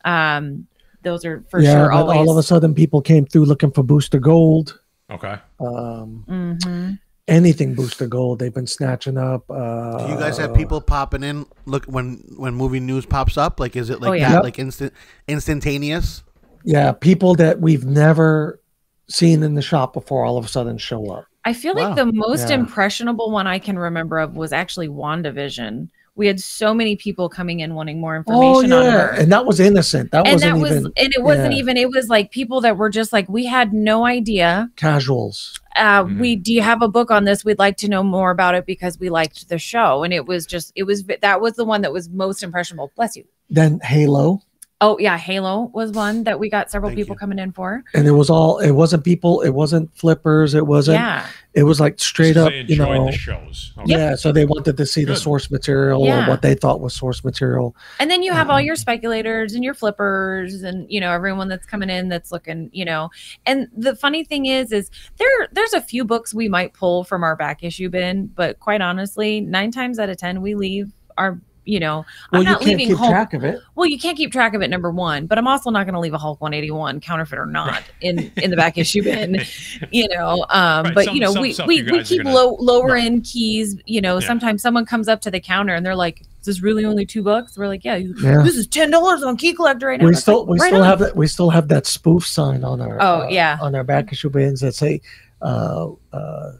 um those are for yeah, sure always all of a sudden people came through looking for Booster Gold. Okay. Um, Mhm. anything Booster Gold, they've been snatching up. Uh, Do you guys have people popping in? Look when when movie news pops up. Like, is it like Oh, yeah. that? Yep. Like instant instantaneous? Yeah, people that we've never seen in the shop before all of a sudden show up. I feel Wow. like the most Yeah. impressionable one I can remember of was actually WandaVision. We had so many people coming in wanting more Oh information on her. and that was innocent. That And wasn't that was even and it wasn't yeah. even it was like people that were just like we had no idea. casuals. Uh Mhm. we do you have a book on this? We'd like to know more about it because we liked the show and it was just it was that was the one that was most impressionable. Bless you. Then Halo, Oh yeah, Halo was one that we got several Thank people you. coming in for. and it was all. It wasn't people. It wasn't flippers. It wasn't. Yeah. It was like straight So up. they You know. the shows. Okay. Yeah, so they wanted to see the source material Yeah. or what they thought was source material. And then you have all Um, your speculators and your flippers and you know everyone that's coming in that's looking, you know. And the funny thing is is there there's a few books we might pull from our back issue bin, but quite honestly, 9 times out of 10 we leave our you know, Well, I'm not can't leaving keep Hulk. track of it. Well, you can't keep track of it number 1, but I'm also not going to leave a Hulk 181 counterfeit or not in (laughs) in the back issue bin, (laughs) you know. Um Right, but some- you know, some we stuff we, we keep gonna- low lower Right. end keys, you know, Yeah. sometimes someone comes up to the counter and they're like, "Is this really only 2 bucks?" We're like, "Yeah, you- Yeah. this is ten dollars on Key Collector right now. we It's still like, we right still on. have that we still have that spoof sign on our Oh, uh, yeah. on our back issue bins that say uh, uh,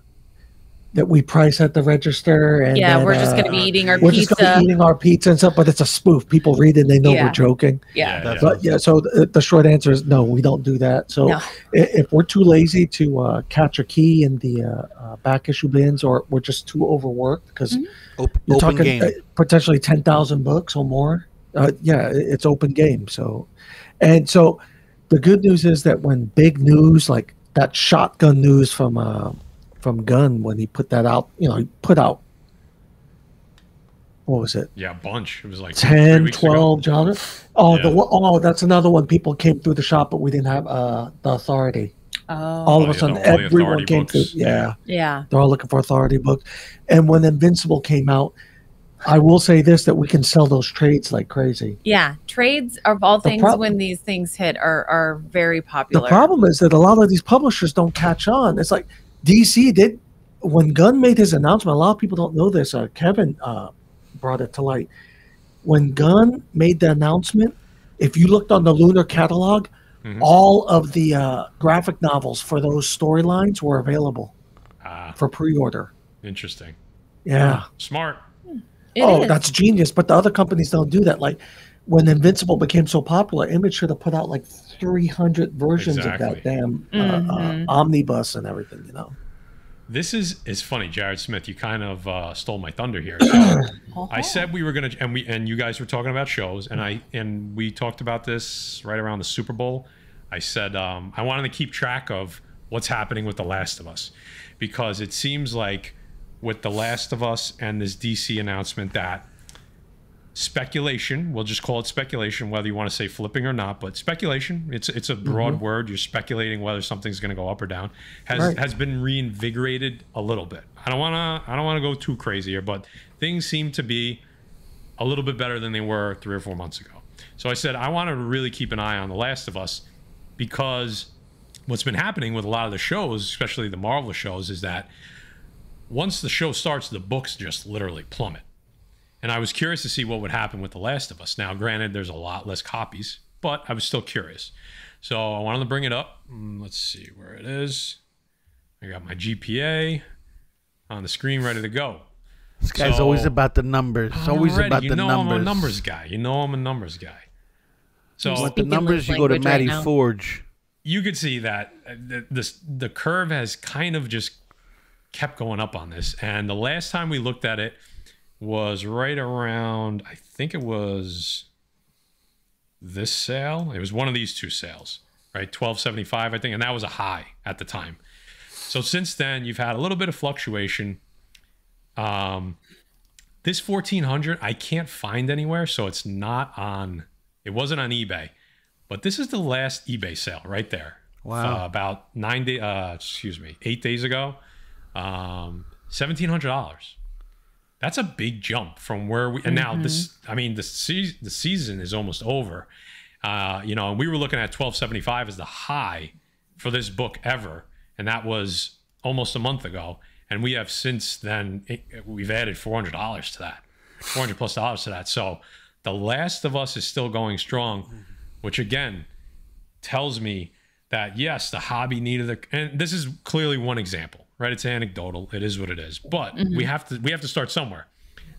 that we price at the register and Yeah, that, we're just gonna uh, be eating our we're just gonna pizza. be eating our pizza and stuff, but it's a spoof. People read it and they know Yeah. we're joking. yeah. That's- But yeah, so the, the short answer is no, we don't do that. So No. i- if we're too lazy to uh, catch a key in the uh, uh, back issue bins, or we're just too overworked because Mhm. Op- you're open talking game. uh, potentially ten thousand books or more. Uh, yeah, it's open game. So, and so the good news is that when big news like that shotgun news from uh, from Gunn when he put that out, you know, he put out what was it? Yeah, a bunch. It was like three 10, weeks ago. 12 genre. Oh, the Yeah. one- oh, that's another one. People came through the shop, but we didn't have uh, the authority. Oh, All of Oh, a sudden, all the everyone came books. through. Yeah, Yeah. yeah. they're all looking for authority books. And when Invincible came out, I will say this: that we can sell those trades like crazy. Yeah. Trades of all The things prob- when these things hit are are very popular. The problem is that a lot of these publishers don't catch on. It's like DC did when Gunn made his announcement. A lot of people don't know this. Uh, Kevin uh, brought it to light. When Gunn made the announcement, if you looked on the Lunar catalog, Mhm. all of the uh, graphic novels for those storylines were available Ah, for pre-order. interesting. Yeah. Smart. It oh, is. that's genius. But the other companies don't do that. Like when Invincible became so popular, Image should have put out like 300 versions Exactly. of that damn uh, Mhm. uh, omnibus and everything. You know. This is is funny, Jared Smith. You kind of uh, stole my thunder here. (coughs) So Oh. I said we were gonna, and we and you guys were talking about shows, and I and we talked about this right around the Super Bowl. I said um, I wanted to keep track of what's happening with The Last of Us because it seems like with The Last of Us and this DC announcement that speculation. We'll just call it speculation whether you want to say flipping or not but speculation. It's it's a mm-hmm. broad word. You're speculating whether something's going to go up or down. Has Right. has been reinvigorated a little bit. I don't want to i don't want to go too crazy here but things seem to be a little bit better than they were three or four months ago. So i said i want to really keep an eye on the last of us because what's been happening with a lot of the shows especially the marvel shows is that once the show starts the books just literally plummet and I was curious to see what would happen with The Last of Us. Now, granted, there's a lot less copies, but I was still curious. So I wanted to bring it up. Mm, Let's see where it is. I got my GPA on the screen ready to go. This guy's So- always about the numbers. It's always Already, about you the know numbers. I'm a numbers guy. You know I'm a numbers guy. So Want the numbers? You go to language right Matty. Forge. you could see that uh, the, this, the curve has kind of just kept going up on this. And the last time we looked at it was right around, I think it was this sale. It was one of these two sales, right? 1275, I think. And that was a high at the time. So since then, you've had a little bit of fluctuation. Um, this 1400, I can't find anywhere. So it's not on, it wasn't on eBay. But this is the last eBay sale right there. Wow. Uh, about nine day, uh, excuse me, eight days ago. Um, seventeen hundred dollars. That's a big jump from where we. And now this, I mean, the se- the season is almost over. Uh, you know, and we were looking at twelve seventy five as the high for this book ever, and that was almost a month ago. And we have since then it- we've added four hundred dollars to that, four hundred plus dollars to that. So, The Last of Us is still going strong, which again tells me that yes, the hobby needed the and this is clearly one example, right? It's anecdotal. It is what it is. But we mm-hmm. have to we have to start somewhere.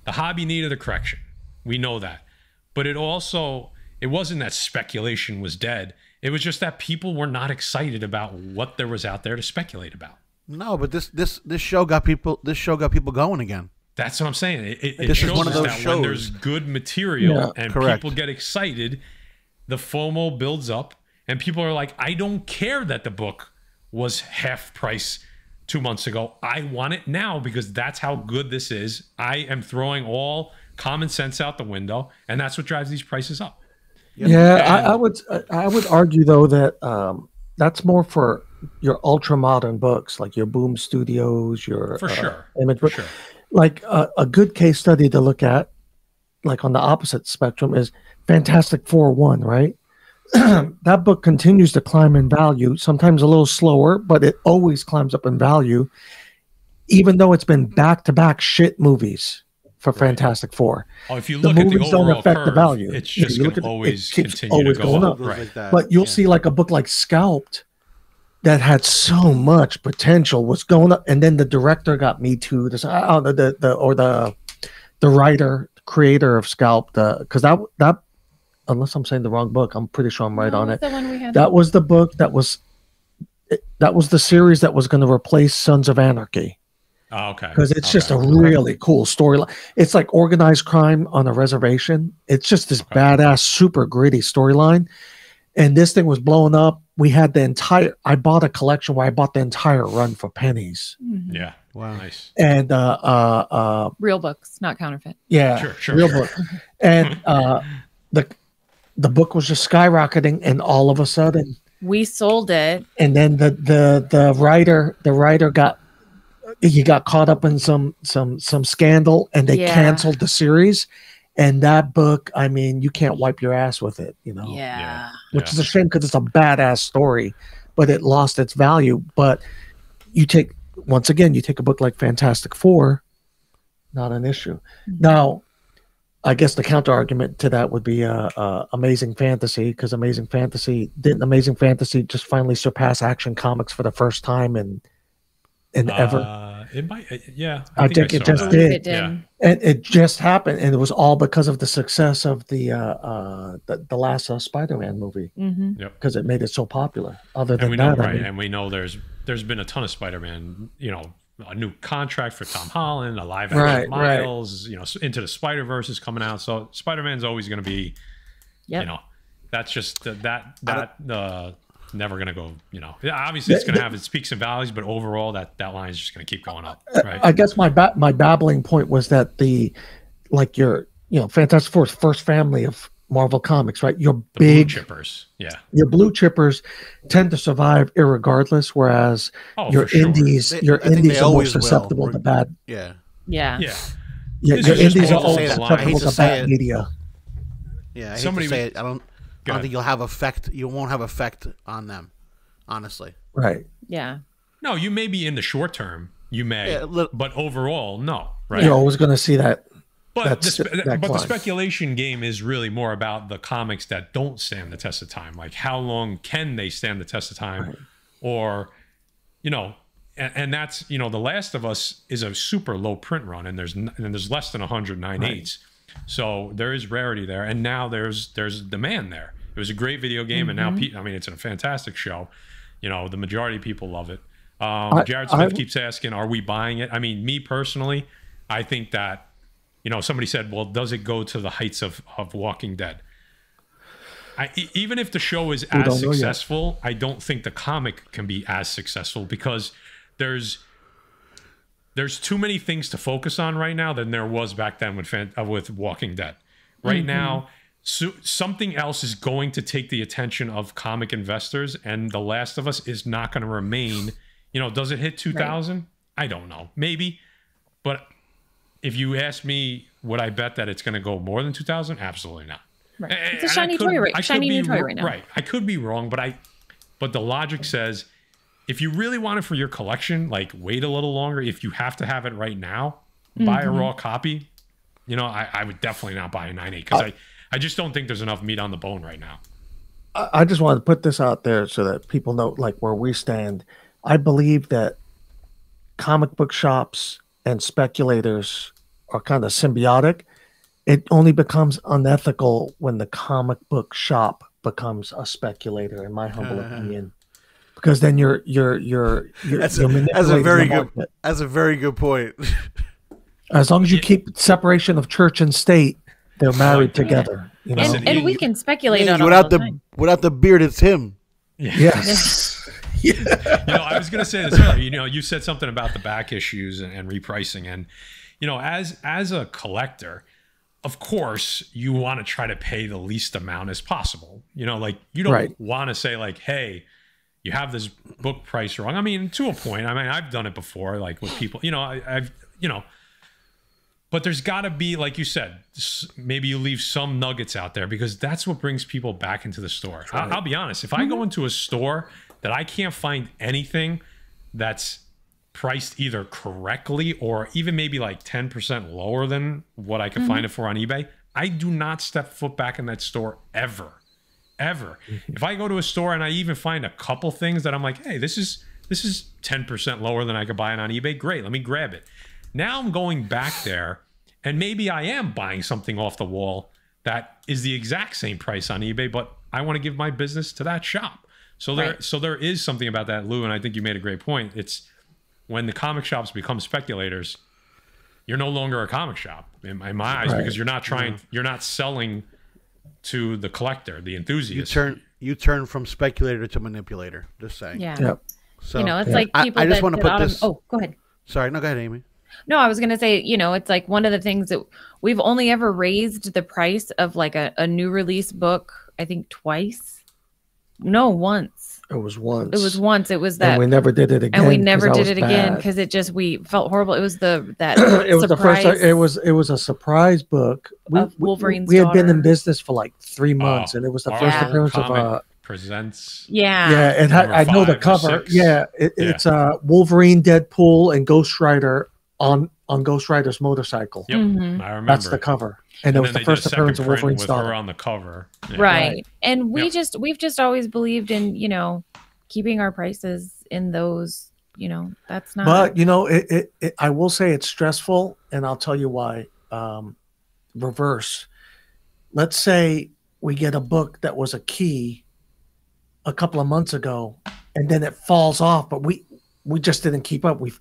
The hobby needed a correction. We know that. But it also it wasn't that speculation was dead. It was just that people were not excited about what there was out there to speculate about. No, but this this this show got people. This show got people going again. That's what I'm saying. It, it, it This is one of those that when there's good material Yeah, and correct. people get excited, the FOMO builds up, and people are like, I don't care that the book was half price two months ago. I want it now because that's how good this is. I am throwing all common sense out the window, and that's what drives these prices up. Yeah, I, I would I- I would argue though that um, that's more for your ultra modern books like your Boom Studios, your For uh, sure. Image. For Book. sure. Like uh, a good case study to look at, like on the opposite spectrum, is Fantastic Four One. Right, (clears throat) that book continues to climb in value. Sometimes a little slower, but it always climbs up in value, even though it's been back to back shit movies for Fantastic Four. Oh, if you The look at the movies don't overall affect the value. it's just going look at to it, it always keeps continue always to go going up. up. Right. like. But you'll Yeah. see like a book like Scalped that had so much potential was going up, and then the director got me too. This oh, the, uh, uh, the the or the the writer creator of Scalped uh, because that that unless I'm saying the wrong book, I'm pretty sure I'm right No, on it. The one. That was the book that was it, that was the series that was going to replace Sons of Anarchy Oh, okay. because it's just a Okay. really cool storyline. It's like organized crime on a reservation. It's just this Okay. badass, super gritty storyline. And this thing was blowing up. We had the entire. I bought a collection where I bought the entire run for pennies. Mhm. Yeah. Wow. Nice. And uh, uh, uh, Real books, not counterfeit. yeah, Sure, sure, real sure. book. And uh, the the book was just skyrocketing, and all of a sudden, We sold it. and then the the the writer the writer got he got caught up in some some some scandal and they Yeah. canceled the series and that book i mean you can't wipe your ass with it you know Yeah. which Yeah. is a shame because it's a badass story but it lost its value but you take once again you take a book like fantastic four not an issue now I guess the counter argument to that would be uh, uh, Amazing Fantasy because Amazing Fantasy didn't Amazing Fantasy just finally surpass Action Comics for the first time in in ever, Uh, it might, uh, yeah. I think it just that. did. It did. Yeah. and it just happened, and it was all because of the success of the uh, uh, the, the last uh, Spider-Man movie because it made it so popular. Other and than we know that, I right mean, and we know there's there's been a ton of spider-man you know a new contract for tom holland a live action Right, right. miles you know into the spider-verse is coming out so spider-man's always going to be Yep. you know that's just that that that uh never gonna go you know obviously it's gonna have its peaks and valleys but overall that that line is just gonna keep going up right I guess my ba- my babbling point was that the like your you know Fantastic Four's first family of Marvel comics, right? Your the blue big chippers yeah your blue chippers tend to survive irregardless, whereas oh your for sure. indies They- your I indies are more always will. susceptible to bad. Yeah. Yeah. yeah Yeah, your indies are always the susceptible to to bad it. media. Yeah. I Somebody to say it. I don't. I don't think you'll have effect. You won't have effect on them. Honestly. Right. Yeah. no you may be in the short term you may Yeah, li- but overall no right You're always going to see that. But the, spe- but the speculation game is really more about the comics that don't stand the test of time. Like how long can they stand the test of time, or you know, and, and that's you know, The Last of Us is a super low print run, and there's n- and there's less than 109 eights, so there is rarity there, and now there's there's demand there. It was a great video game, and now Mm-hmm. pe- I mean it's a fantastic show. You know, the majority of people love it. Um, I- Jared I- Smith keeps asking, "Are we buying it?" I mean, me personally, I think that you know somebody said well does it go to the heights of of walking dead? I, even if the show is We as don't know yet. successful i don't think the comic can be as successful because there's there's too many things to focus on right now than there was back then with fan, uh, with walking dead. Right now so, something else is going to take the attention of comic investors and the last of us is not going to remain. You know does it hit 2000 i don't know. Maybe but if you ask me, would I bet that it's going to go more than 2000? Absolutely not. Right. It's a shiny could- toy right- I could shiny be new toy right now. Right. I could be wrong, but I, but the logic says if you really want it for your collection, like wait a little longer. If you have to have it right now, buy Mm-hmm. a raw copy. You know, I, I would definitely not buy a 9.8 because I, I just don't think there's enough meat on the bone right now. I I just wanted to put this out there so that people know like where we stand. I believe that comic book shops and speculators are kind of symbiotic. It only becomes unethical when the comic book shop becomes a speculator, in my humble uh-huh. opinion. Because then you're you're you're you're, That's you're a, that's a very good. market. That's a very good point. As long as you keep separation of church and state, they're married together. You know? And, and we can speculate Hey, on without all the the time. without the beard, it's him. yes. (laughs) you know, I was going to say this earlier. You know, you said something about the back issues and, and repricing, and you know, as as a collector, of course, you want to try to pay the least amount as possible. You know, like you don't Right. want to say like, "Hey, you have this book price wrong." I mean, to a point. I mean, I've done it before, like with people. You know, I, I've you know. But there's got to be, like you said, maybe you leave some nuggets out there because that's what brings people back into the store. I, I'll be honest. If I mm-hmm. go into a store that I can't find anything that's priced either correctly or even maybe like 10% lower than what I could mm-hmm. find it for on eBay, I do not step foot back in that store ever. Ever. Mm-hmm. If I go to a store and I even find a couple things that I'm like, hey, this is this is 10% lower than I could buy it on eBay, great, let me grab it. Now I'm going back there and maybe I am buying something off the wall that is the exact same price on eBay, but I want to give my business to that shop. So there Right. so there is something about that, Lou, and I think you made a great point. It's when the comic shops become speculators, you're no longer a comic shop in, in my eyes Right. because you're not trying, you're not selling to the collector, the enthusiast. You enthusiast. turn you turn from speculator to manipulator. Just saying. Yeah. Yep. So you know, it's Yeah. like I- people I just wanna put autom- this- Oh, go ahead. sorry. No, go ahead, Amy. No, I was going to say, you know, it's like one of the things that we've only ever raised the price of like a, a new release book, I think twice. No, once. It was once. It was once. It was and that. we never did it again. and we 'cause never did was it again because it just we felt horrible. It was the that (clears throat) it was the first. surprise It was it was a surprise book. We, of we- Wolverine's we, had been in business for like three months, Oh, and it was the our first Yeah. appearance of comic uh presents. yeah yeah. and had Number I know the cover. Yeah, it, Yeah. it's uh Wolverine, Deadpool, and Ghost Rider on on Ghost Rider's motorcycle. Yep, Mhm. I remember. That's the cover, and it was the first appearance of print Wolverine's with her on the cover. Yeah. right. Right. and we Yep. just we've just always believed in you know keeping our prices in those you know that's not But you know, it, it, it I will say it's stressful, and I'll tell you why. Um, reverse. Let's say we get a book that was a key a couple of months ago, and then it falls off, but we we just didn't keep up. We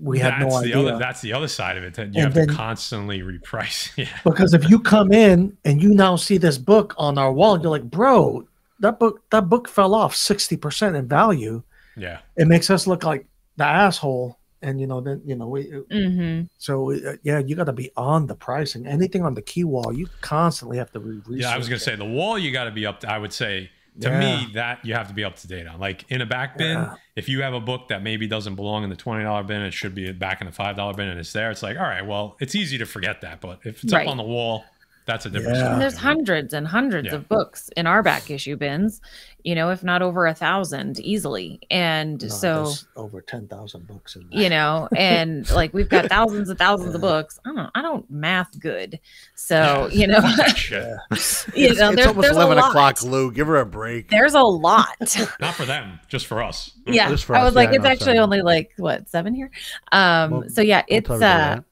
we had that's no the idea Other, that's the other side of it. That you And have then- to constantly reprice. (laughs) Yeah. because if you come in and you now see this book on our wall, you're like, bro, that book that book fell off sixty percent in value. Yeah. It makes us look like the asshole, and you know then you know we hmm So uh, yeah, you got to be on the pricing. Anything on the key wall, you constantly have to re- Yeah, I was gonna research say the wall you got to be up. To, I would say to Yeah. me that you have to be up to date on. Like in a back bin, Yeah. if you have a book that maybe doesn't belong in the twenty dollar bin, it should be back in the five dollar bin, and it's there. It's like, all right, well, it's easy to forget that, but if it's Right. up on the wall, that's a different Yeah. story. there's hundreds and hundreds Yeah. of books in our back issue bins you know if not over a thousand easily and No, so there's over ten thousand books in you know and like we've got (laughs) thousands and thousands of books i don't i don't math good so Yeah. (laughs) you know (laughs) That shit. you It's, know it's there- almost there's eleven lot. o'clock, Lou. Give her a break. there's a lot Not for them, just for us. yeah Just for i us, was like yeah, it's no, actually sorry. only like what seven here um Well, so yeah We'll it's tell uh everybody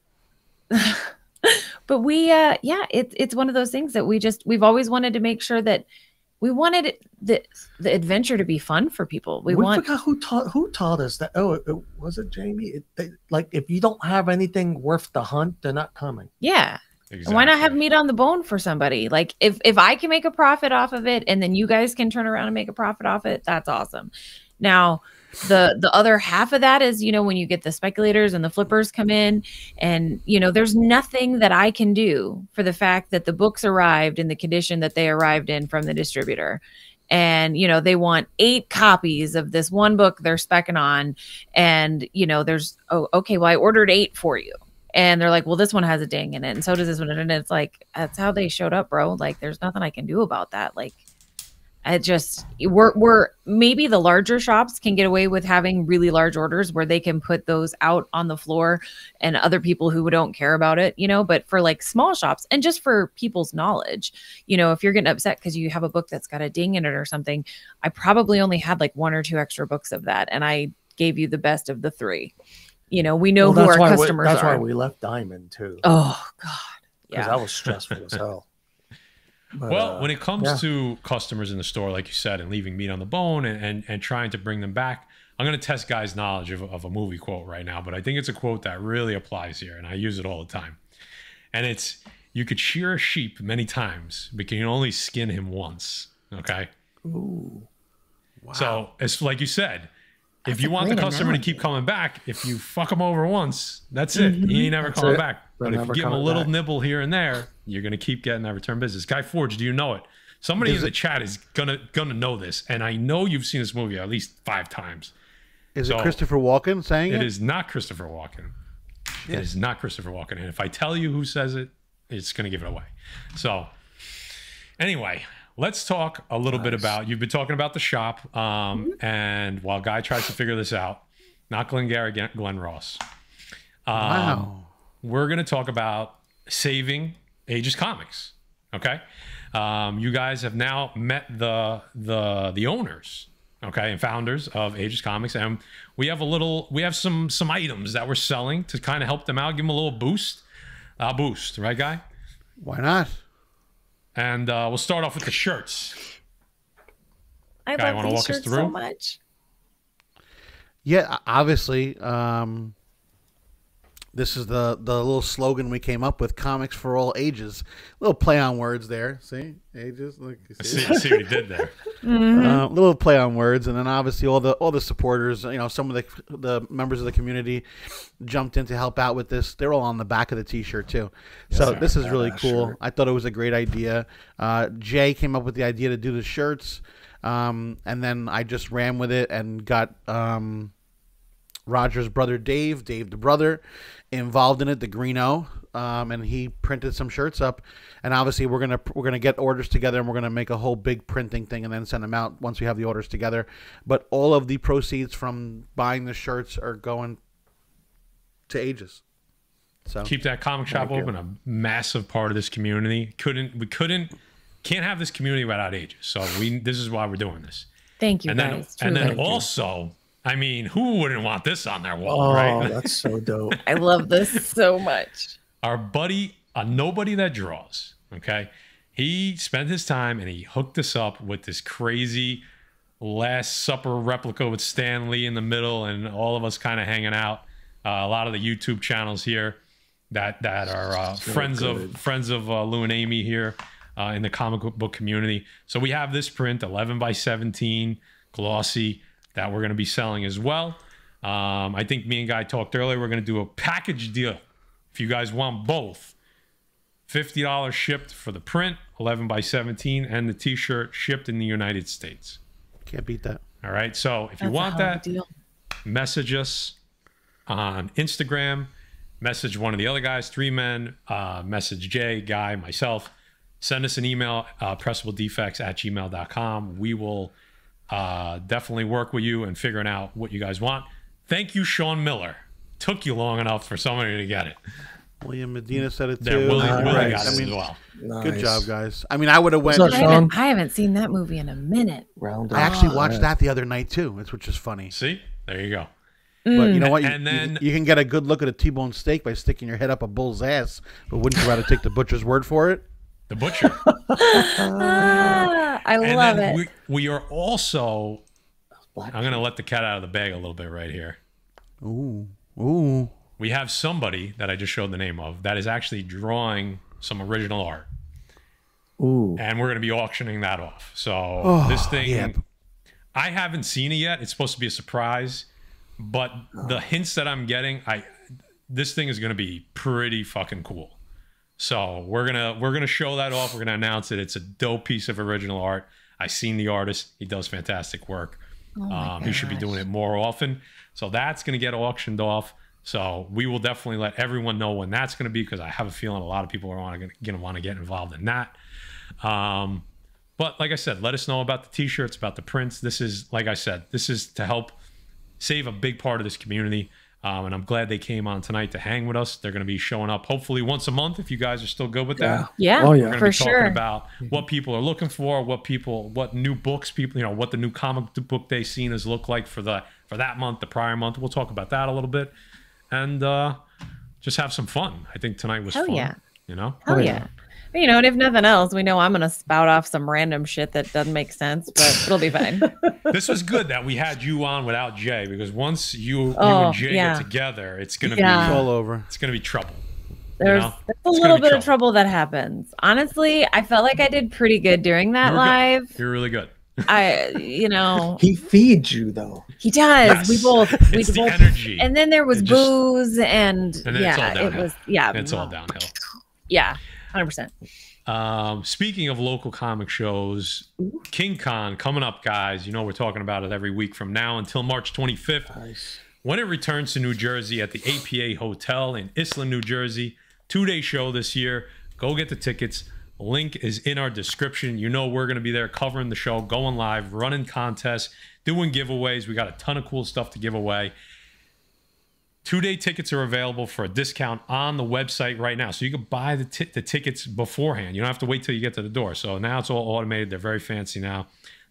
that. But we uh yeah it's it's one of those things that we just we've always wanted to make sure that we wanted the the adventure to be fun for people we, We, want forgot who taught who taught us that. Oh, it, it- was it Jamie? It, they, like if you don't have anything worth the hunt, they're not coming. yeah Exactly. Why not have meat on the bone for somebody like if if i can make a profit off of it and then you guys can turn around and make a profit off it that's awesome now the the other half of that is you know when you get the speculators and the flippers come in and you know there's nothing that i can do for the fact that the books arrived in the condition that they arrived in from the distributor. And you know they want eight copies of this one book they're specking on. And you know there's oh okay well i ordered eight for you. And they're like well this one has a ding in it and so does this one. And it's like that's how they showed up bro. Like there's nothing i can do about that. Like it just we're we're maybe the larger shops can get away with having really large orders where they can put those out on the floor and other people who don't care about it you know but for like small shops and just for people's knowledge you know if you're getting upset because you have a book that's got a ding in it or something i probably only had like one or two extra books of that and i gave you the best of the three you know we know Well, who our customers we, that's are why we left Diamond too. oh god yeah that was stressful as hell. (laughs) But, Well, uh, when it comes yeah. to customers in the store, like you said, and leaving meat on the bone and, and, and trying to bring them back, I'm going to test guys' knowledge of, of a movie quote right now, but I think it's a quote that really applies here, and I use it all the time. And it's, you could shear a sheep many times, but you can only skin him once. Okay. Ooh. Wow. So it's like you said, if you want the customer to keep coming back, if you fuck them over once, that's it. Mm-hmm. He ain't never That's coming it. back. They're But if you give him a little back. nibble here and there, you're gonna keep getting that return business. Guy Forge, do you know it? Somebody in the it- chat is gonna gonna know this, and I know you've seen this movie at least five times. Is So- it Christopher Walken saying it? It is not Christopher Walken. It is not Christopher Walken. And if I tell you who says it, it's going to give it away. So, anyway, let's talk a little bit about. You've been talking about the shop, um, and while Guy tries to figure this out, not Glenn Garrett, Glenn- Ross. Um, Wow. We're going to talk about saving Aegis Comics. Okay, um, you guys have now met the the the owners, okay, and founders of Aegis Comics, and we have a little, we have some some items that we're selling to kind of help them out, give them a little boost, uh, boost, right, guy? Why not? And uh, we'll start off with the shirts. I Guy, love wanna these walk us shirts through? so much. Yeah, obviously. Um, this is the the little slogan we came up with: "Comics for all ages." little play on words there. See, ages. Look, you I see? see, see what he did there. (laughs) Uh, little play on words, and then obviously all the all the supporters, you know, some of the the members of the community jumped in to help out with this. They're all on the back of the T-shirt too. so sir. this is really cool. shirt. I thought it was a great idea. Uh, Jay came up with the idea to do the shirts, um, and then I just ran with it and got um, Roger's brother Dave, Dave the brother, involved in it, the Greeno, um, and he printed some shirts up. And obviously, we're gonna we're gonna get orders together, and we're gonna make a whole big printing thing, and then send them out once we have the orders together. But all of the proceeds from buying the shirts are going to ages. So keep that comic shop Thank you. open. A massive part of this community. Couldn't we couldn't can't have this community without Aegis. So we this is why we're doing this. Thank you And then guys. and then truly. also, I mean, who wouldn't want this on their wall, Oh, right? that's so (laughs) dope. I love this so much. Our buddy, a nobody that draws. Okay, he spent his time and he hooked us up with this crazy Last Supper replica with Stan Lee in the middle, and all of us kind of hanging out. Uh, a lot of the YouTube channels here that that are uh, friends of friends of uh, Lou and Amy here uh, in the comic book community. So we have this print, 11 by 17, glossy, that we're going to be selling as well. Um, I think me and Guy talked earlier. We're going to do a package deal. If you guys want both, $50 shipped for the print, 11 by 17, and the t shirt shipped in the United States. can't beat that. All right. So if you That's a want hell of a that, deal. message us on Instagram, message one of the other guys, three men, uh, message Jay, Guy, myself. Send us an email, uh, pressabledefects at gmail.com. We will uh, definitely work with you and figuring out what you guys want. Thank you, Sean Miller. Took you long enough for somebody to get it. William Medina said it There, too. Willie, Nice. Willie got I mean, as well. good job, guys. I mean, I would have went. What's I haven't, I haven't seen that movie in a minute. Round I actually watched Yeah. that the other night too, which which is funny. See? There you go. But you know what? You, And you- then- you, can get a good look at a T-bone steak by sticking your head up a bull's ass. But wouldn't you rather take the butcher's word for it? The Butcher. (laughs) I and love it. We, we are also, Black I'm going to let the cat out of the bag a little bit right here. Ooh, ooh. we have somebody that I just showed the name of that is actually drawing some original art, Ooh. and we're going to be auctioning that off. So oh, this thing, yeah. I haven't seen it yet. It's supposed to be a surprise, but the hints that I'm getting, I this thing is going to be pretty fucking cool. So we're gonna we're gonna show that off. We're gonna announce it. It's a dope piece of original art. I seen the artist. He does fantastic work. um, he should be doing it more often. So that's gonna get auctioned off. So we will definitely let everyone know when that's gonna be because I have a feeling a lot of people are wanna, gonna want to get involved in that. Um, but like I said, let us know about the t-shirts, about the prints. This is like I said, this is to help save a big part of this community. Um, and I'm glad they came on tonight to hang with us. They're going to be showing up hopefully once a month if you guys are still good with that. yeah, Oh, yeah. We're going to for be talking sure. about what people are looking for, what people, what new books people, you know, what the new comic book day scene has looked like for the for that month, the prior month. We'll talk about that a little bit, and uh, just have some fun. I think tonight was Hell fun. yeah. You know, Hell Oh, yeah. Yeah. You know, and if nothing else, we know I'm gonna spout off some random shit that doesn't make sense, but it'll be fine. (laughs) this was good that we had you on without Jay because once you, you Oh, and Jay yeah. get together, it's gonna Yeah. Be all over. it's gonna be trouble. There's, know? there's a It's little bit trouble. of trouble that happens. Honestly, I felt like I did pretty good during that You were good. live. You're really good. I, you know, (laughs) He feeds you though. he does. We both, we It's the energy. and then there was It just- booze, and, And then it's all yeah, it was, yeah, it's all downhill. yeah, hundred percent. Um, speaking of local comic shows, King Kon coming up, guys. You know we're talking about it every week from now until March 25th. Nice. when it returns to New Jersey at the APA Hotel in Iselin, New Jersey. Two day show this year. Go get the tickets. Link is in our description. You know we're going to be there covering the show, going live, running contests, doing giveaways. We got a ton of cool stuff to give away. Two day tickets are available for a discount on the website right now. So you can buy the, ti- the tickets beforehand. You don't have to wait till you get to the door. So now it's all automated. They're very fancy now.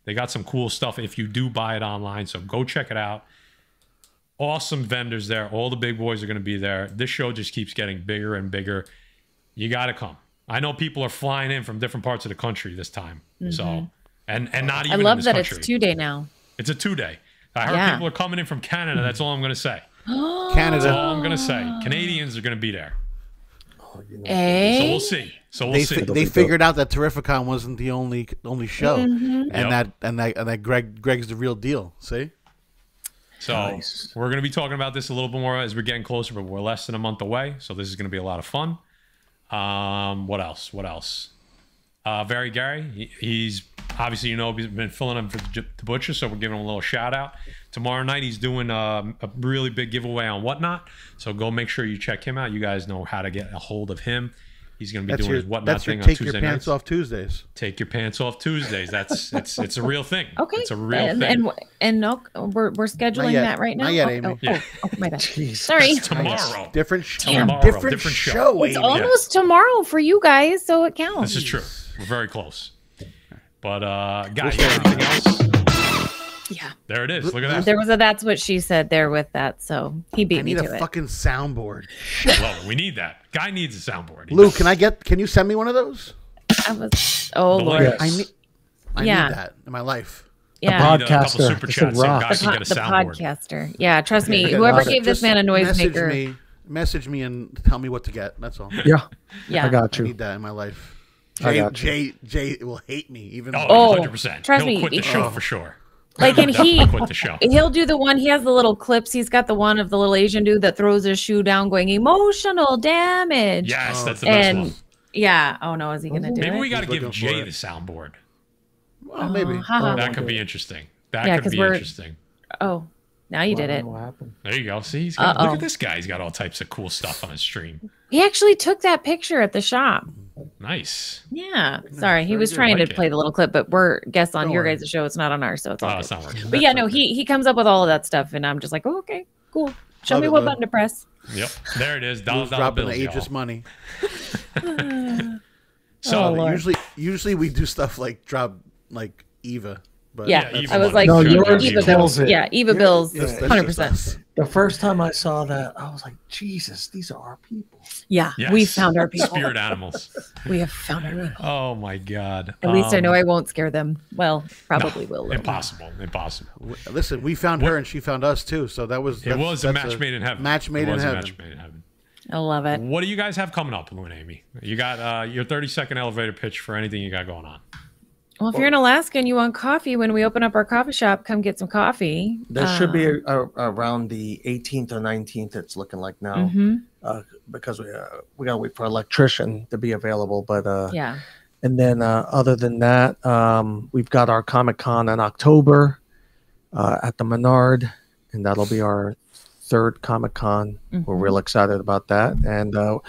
They got some cool stuff if you do buy it online. So go check it out awesome vendors there. All the big boys are going to be there. This show just keeps getting bigger and bigger. You got to come. I know people are flying in from different parts of the country this time. So, mm-hmm. and and not I even in love that country. it's two day now. It's a two day. I heard Yeah. people are coming in from Canada. That's all I'm going to say. That's Canada. all I'm going to say. Canadians are going to be there. Oh, you know. So Eh? we'll see. So we'll They see. fi- they figured out that Terrificon wasn't the only only show, and Yep. that and that and that Greg Greg's the real deal. See, So Nice. we're going to be talking about this a little bit more as we're getting closer, but we're less than a month away. So this is going to be a lot of fun. Um, what else? What else? Uh, Very Gary, he, he's obviously, you know, he's been filling in for the, the Butcher, so we're giving him a little shout out. Tomorrow night, he's doing um, a really big giveaway on Whatnot. So go make sure you check him out. You guys know how to get a hold of him. He's going to be That's doing your his whatnot that's your thing on take Tuesday your pants nights. off Tuesdays. Take your pants off Tuesdays. That's (laughs) it's it's a real thing. Okay. it's a real and, thing. And and no, we're we're scheduling that right now. Not yet, oh, Amy. Oh, Yeah. oh, oh, my bad. (laughs) Jeez. Sorry. Tomorrow. Different sh- Tomorrow, different, different show. show. It's Amy. almost tomorrow for you guys, so it counts. This is true. We're very close. But uh guys, We'll got anything else? Yeah. There it is. Look at that. There was a that's what she said there with that, so he beat I me need to a it. fucking soundboard. Well, we need that. Guy needs a soundboard. He Lou, does. can I get? Can you send me one of those? I was oh The lord. link. I need. I Yeah. need that in my life. Yeah. Need a couple Podcaster. super This chats is so rock. guys the, po- get a the podcaster. Yeah, trust me. Whoever gave this man a message noisemaker. me, message me and tell me what to get. That's all. Yeah, Yeah. I got I you. need that in my life. I Jay. Jay, Jay will hate me even. Oh, more. Oh, 100%. trust He'll me, quit the show Oh. for sure. Like (laughs) and he, quit the show. he'll do the one he has the little clips. He's got the one of the little Asian dude that throws his shoe down going emotional damage. Yes, oh, that's the best And one. yeah. Oh no, is he gonna do Maybe it? we got to give Jay the soundboard. Well, maybe. Oh, haha. That could be interesting. That Yeah, could 'cause be we're- interesting. Oh, now you did it. What? There you go. See, he's got, look at this guy. He's got all types of cool stuff on his stream. He actually took that picture at the shop. Nice. Yeah. Sorry, he was trying Like to it. play the little clip, but we're guests on Don't your worry. guys' show. It's not on ours, so it's all Oh, good. it's not working. But yeah, no, he he comes up with all of that stuff, and I'm just like, oh, okay, cool. Show Love me it, what Lou. button to press. Yep. There it is. Dollar Lou's dollar dropping bills, the aegis money. (sighs) So Oh, Usually, usually we do stuff like drop like Eva. But Yeah, Yeah, I was like, No, Sure, yours Eva Bills. it. Yeah, Eva Bills, That's- that's hundred just percent. The first time I saw that, I was like, Jesus, these are our people. Yeah, Yes. we found our people. Spirit animals. (laughs) We have found our people. Oh my god. At least I Um, know I won't scare them. Well, probably no, will. though. Impossible. Impossible. Listen, we found her and she found us too. So that was It was a that's match made in heaven. Match made it in was a heaven. match made in heaven. I love it. What do you guys have coming up, Lou and Amy? You got uh, your 30 second elevator pitch for anything you got going on. Well, if you're in Alaska and you want coffee, when we open up our coffee shop, come get some coffee. There should be Um, a, a, around the 18th or 19th. It's looking like now mhm. uh, because we uh, we gotta wait for electrician to be available. But uh, Yeah. and then uh, other than that, um, we've got our Comic Con in October uh, at the Menard, and that'll be our third Comic Con. We're Mhm. real excited about that, and uh,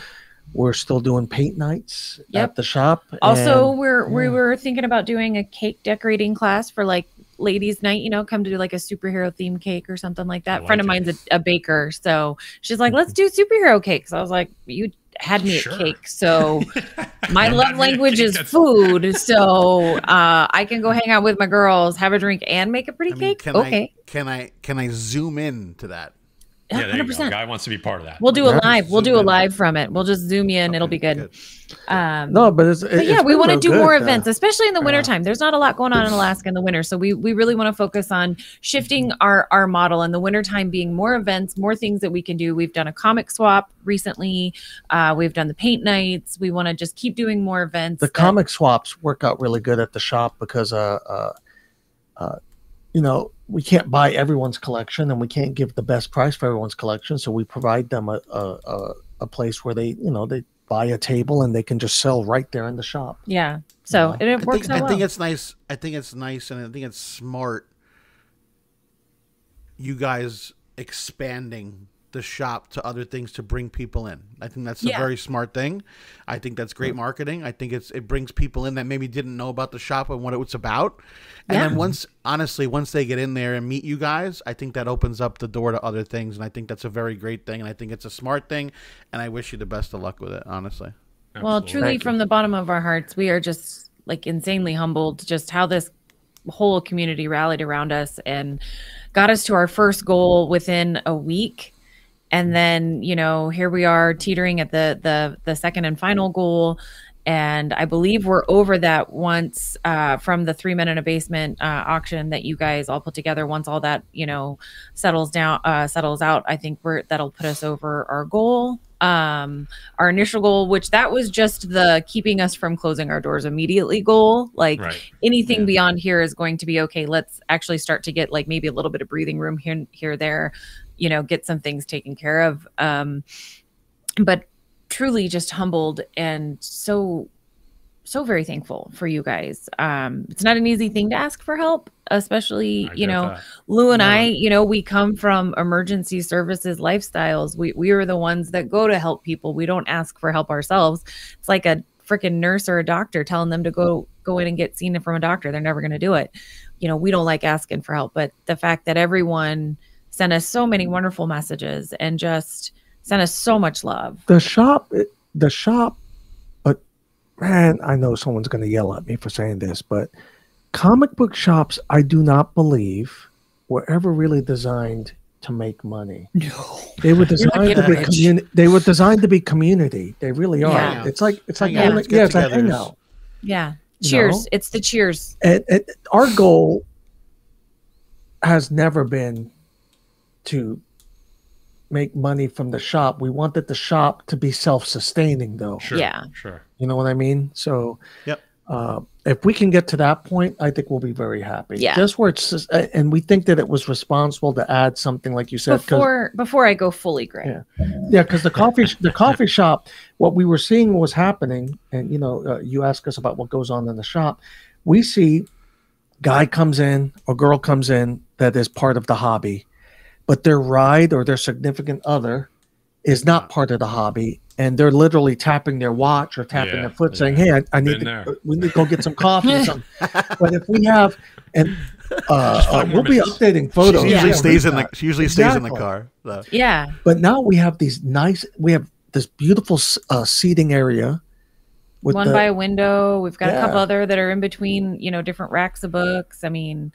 we're still doing paint nights Yep. at the shop. Also, and- we're we yeah. were thinking about doing a cake decorating class for like ladies' night. You know, come to do like a superhero theme cake or something like that. I Friend of like it. mine's a, a baker, so she's like, "Let's do superhero cakes." I was like, "You had me Sure. at cake, so (laughs) my love had me at language is food. (laughs) So uh, I can go hang out with my girls, have a drink, and make a pretty I mean, cake. can okay, I can I can I zoom in to that? Yeah, there you hundred go. percent. Guy wants to be part of that. We'll do a live. We'll do a live from it. We'll just zoom you in. It'll be good. Um, no, but it's, but it's yeah, we want to do good, more uh, events, especially in the wintertime. There's not a lot going on in Alaska in the winter. So we, we really want to focus on shifting our, our model in the wintertime being more events, more things that we can do. We've done a comic swap recently. Uh, we've done the paint nights. We want to just keep doing more events. the that- comic swaps work out really good at the shop because uh, uh, uh, you know we can't buy everyone's collection and we can't give the best price for everyone's collection so we provide them a, a, a, a place where they you know they buy a table and they can just sell right there in the shop Yeah. So Yeah. it, it I works think, out I think it's nice. I think it's nice, and I think it's smart. You guys expanding the shop to other things to bring people in. I think that's a very smart thing. I think that's great marketing. I think it's it brings people in that maybe didn't know about the shop and what it was about. And Yeah. then once honestly, once they get in there and meet you guys, I think that opens up the door to other things and I think that's a very great thing and I think it's a smart thing and I wish you the best of luck with it, honestly. Well, truly, Thank you. from the bottom of our hearts, we are just like insanely humbled just how this whole community rallied around us and got us to our first goal within a week. And then, you know, here we are teetering at the the the second and final goal. And I believe we're over that once uh, from the three men in a basement uh, auction that you guys all put together. Once all that you know settles down, uh, settles out, I think we're that'll put us over our goal um our initial goal which that was just the keeping us from closing our doors immediately goal like Right. anything Yeah. beyond here is going to be okay let's actually start to get like maybe a little bit of breathing room here here there you know get some things taken care of um but truly just humbled and so so very thankful for you guys. Um, it's not an easy thing to ask for help, especially you know that. Lou and I, you know, we come from emergency services lifestyles. We we are the ones that go to help people. We don't ask for help ourselves. It's like a freaking nurse or a doctor telling them to go go in and get seen from a doctor. They're never going to do it. You know, we don't like asking for help, but the fact that everyone sent us so many wonderful messages and just sent us so much love. the shop the shop but man i know someone's going to yell at me for saying this but comic book shops i do not believe were ever really designed to make money No. they were designed to be rich. communi- they were designed to be community they really are Yeah. it's like it's like Hangouts, hang- yeah it's like hangout Yeah. You Cheers. know? It's the cheers. and, and our goal has never been to make money from the shop we wanted the shop to be self-sustaining though Sure. Yeah. Sure. You know what I mean? So, Yep. Uh, if we can get to that point, I think we'll be very happy. Yeah. Just where it's, just- uh, and we think that it was responsible to add something like you said. Before before I go fully gray. Yeah. yeah, because the coffee, the coffee shop, what we were seeing was happening, and you know, uh, you ask us about what goes on in the shop. We see guy comes in or girl comes in that is part of the hobby, but their ride or their significant other is not part of the hobby, and they're literally tapping their watch or tapping Yeah, their foot, saying, "Hey, I, I need Been to, there. we need to go get some coffee." or something. (laughs) But if we have, and uh, uh, we'll be minutes. updating She photos. usually Yeah, stays in the she usually stays in the car. So. Yeah. But now we have these nice, we have this beautiful uh, seating area. With one the, by a window. We've got a couple other that are in between, you know, different racks of books. I mean,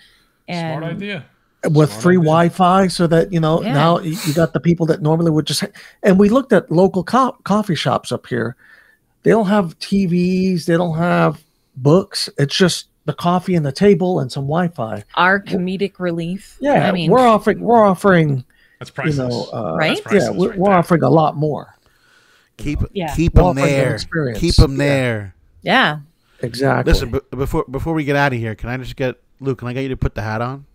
and Smart idea. With Smart free idea. Wi-Fi, so that you know Yeah. now you you got the people that normally would just. And we looked at local co- coffee shops up here. They don't have TVs. They don't have books. It's just the coffee and the table and some Wi-Fi. our comedic relief. Yeah, I mean, we're offering we're offering That's you know uh, Right? That's yeah we're, right we're offering a lot more. Keep Yeah. keep them Offering an there. Keep them Yeah. there. yeah. Exactly. Listen, b- before before we get out of here, can I just get Luke? Can I get you to put the hat on?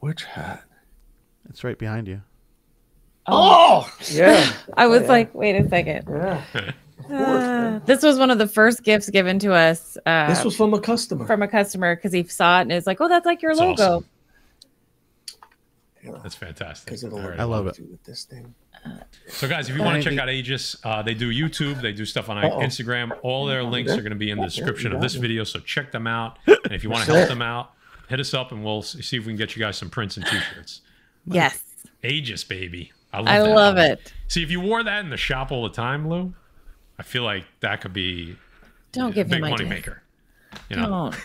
Which hat? It's right behind you. Oh, (laughs) yeah. I was like, wait a second. Yeah. (laughs) Uh, this was one of the first gifts given to us uh, This was from a customer. from a customer because he saw it and is like, oh, that's like your That's logo. awesome. Yeah. That's fantastic. Because it'll I love it. With this thing. So, guys, if you want to check out Aegis, uh, they do YouTube, they do stuff on Uh-oh. Instagram. All their links are going to be in the description of this video. So check them out. And if you want to help them out, hit us up and we'll see if we can get you guys some prints and T-shirts. (laughs) Yes. Aegis, baby. I love, I that. love it. See, if you wore that in the shop all the time, Lou, I feel like that could be Don't a give big him money maker. You know, Don't.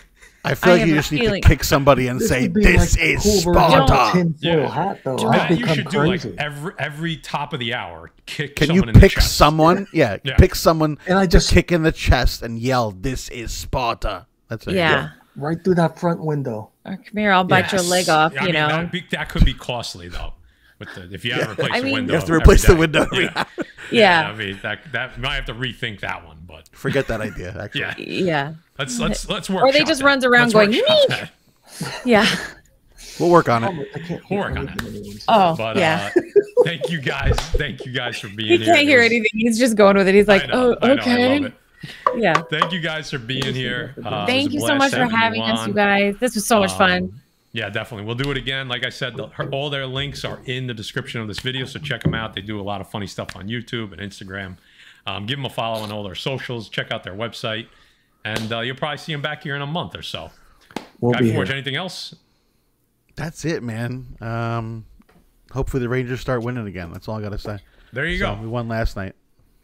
I feel I like you a just need to kick somebody and This say, "This like is cool version of a Sparta." Yeah. hat, though. Don't- I've that you become should do crazy. like every every top of the hour. Kick Can you someone in the pick chest. someone? (laughs) Yeah, Yeah. pick someone and I to just kick in the chest and yell, "This is Sparta." That's it. Yeah. right through that front window. Or, come here, I'll bite your leg off, I you mean, know. That, be, that could be costly though. With the, if you had to replace I the mean- window, You have to replace the window (laughs) every (laughs) Yeah. yeah. I mean that that you might have to rethink that one, but Forget that idea. Actually, yeah, Yeah. let's let's let's work. Or they just runs around going, "Meep." Yeah. (laughs) we'll work on it. I can't We'll work on it. Oh, But yeah. uh, thank you guys, thank you guys for being he here. can't hear was- anything. He's just going with it. He's like, I know, oh, I know, okay. I love it. Yeah. Thank you guys for being here. Uh, Thank you so much for having having us, you guys. This was so much fun. Um, Yeah, definitely. We'll do it again. Like I said, the, her, all their links are in the description of this video, so check them out. They do a lot of funny stuff on YouTube and Instagram. Um, give them a follow on all their socials. Check out their website, and uh, you'll probably see them back here in a month or so. We'll Guy be Forge, here. anything else? That's it, man. Um, hopefully the Rangers start winning again. That's all I gotta say. There you So, go. we won last night.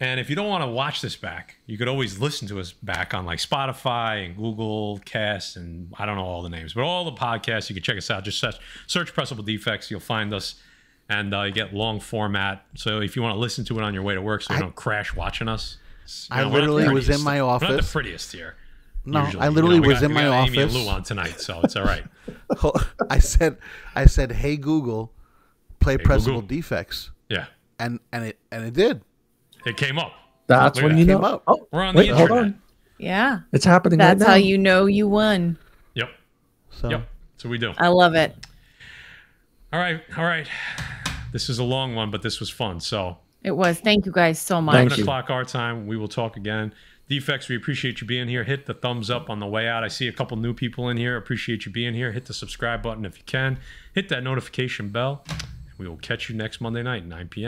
And if you don't want to watch this back, you could always listen to us back on like Spotify and Google Cast and I don't know all the names, but all the podcasts. You can check us out. Just search, search Pressable Defects. You'll find us, and uh, you get long format. So if you want to listen to it on your way to work, so you don't crash watching us. you I know, the literally was in my We're not the office. prettiest here. No, usually. I You literally know, was got- in my Amy and office. Lou on tonight, so it's all right. (laughs) I said, I said, "Hey Google, play Hey, pressable defects," Yeah, and and it and it did. It came up. That's when at you know. Up. Oh, We're on wait, the hold internet. on. Yeah. It's happening That's right how you know you won. Yep, So yep. So we do. I love it. All right, all right. This is a long one, but this was fun. So It was. Thank you guys so much. Thank 11 you. o'clock our time. We will talk again. Defects, we appreciate you being here. Hit the thumbs up on the way out. I see a couple new people in here. Appreciate you being here. Hit the subscribe button if you can. Hit that notification bell. We will catch you next Monday night, 9 p.m.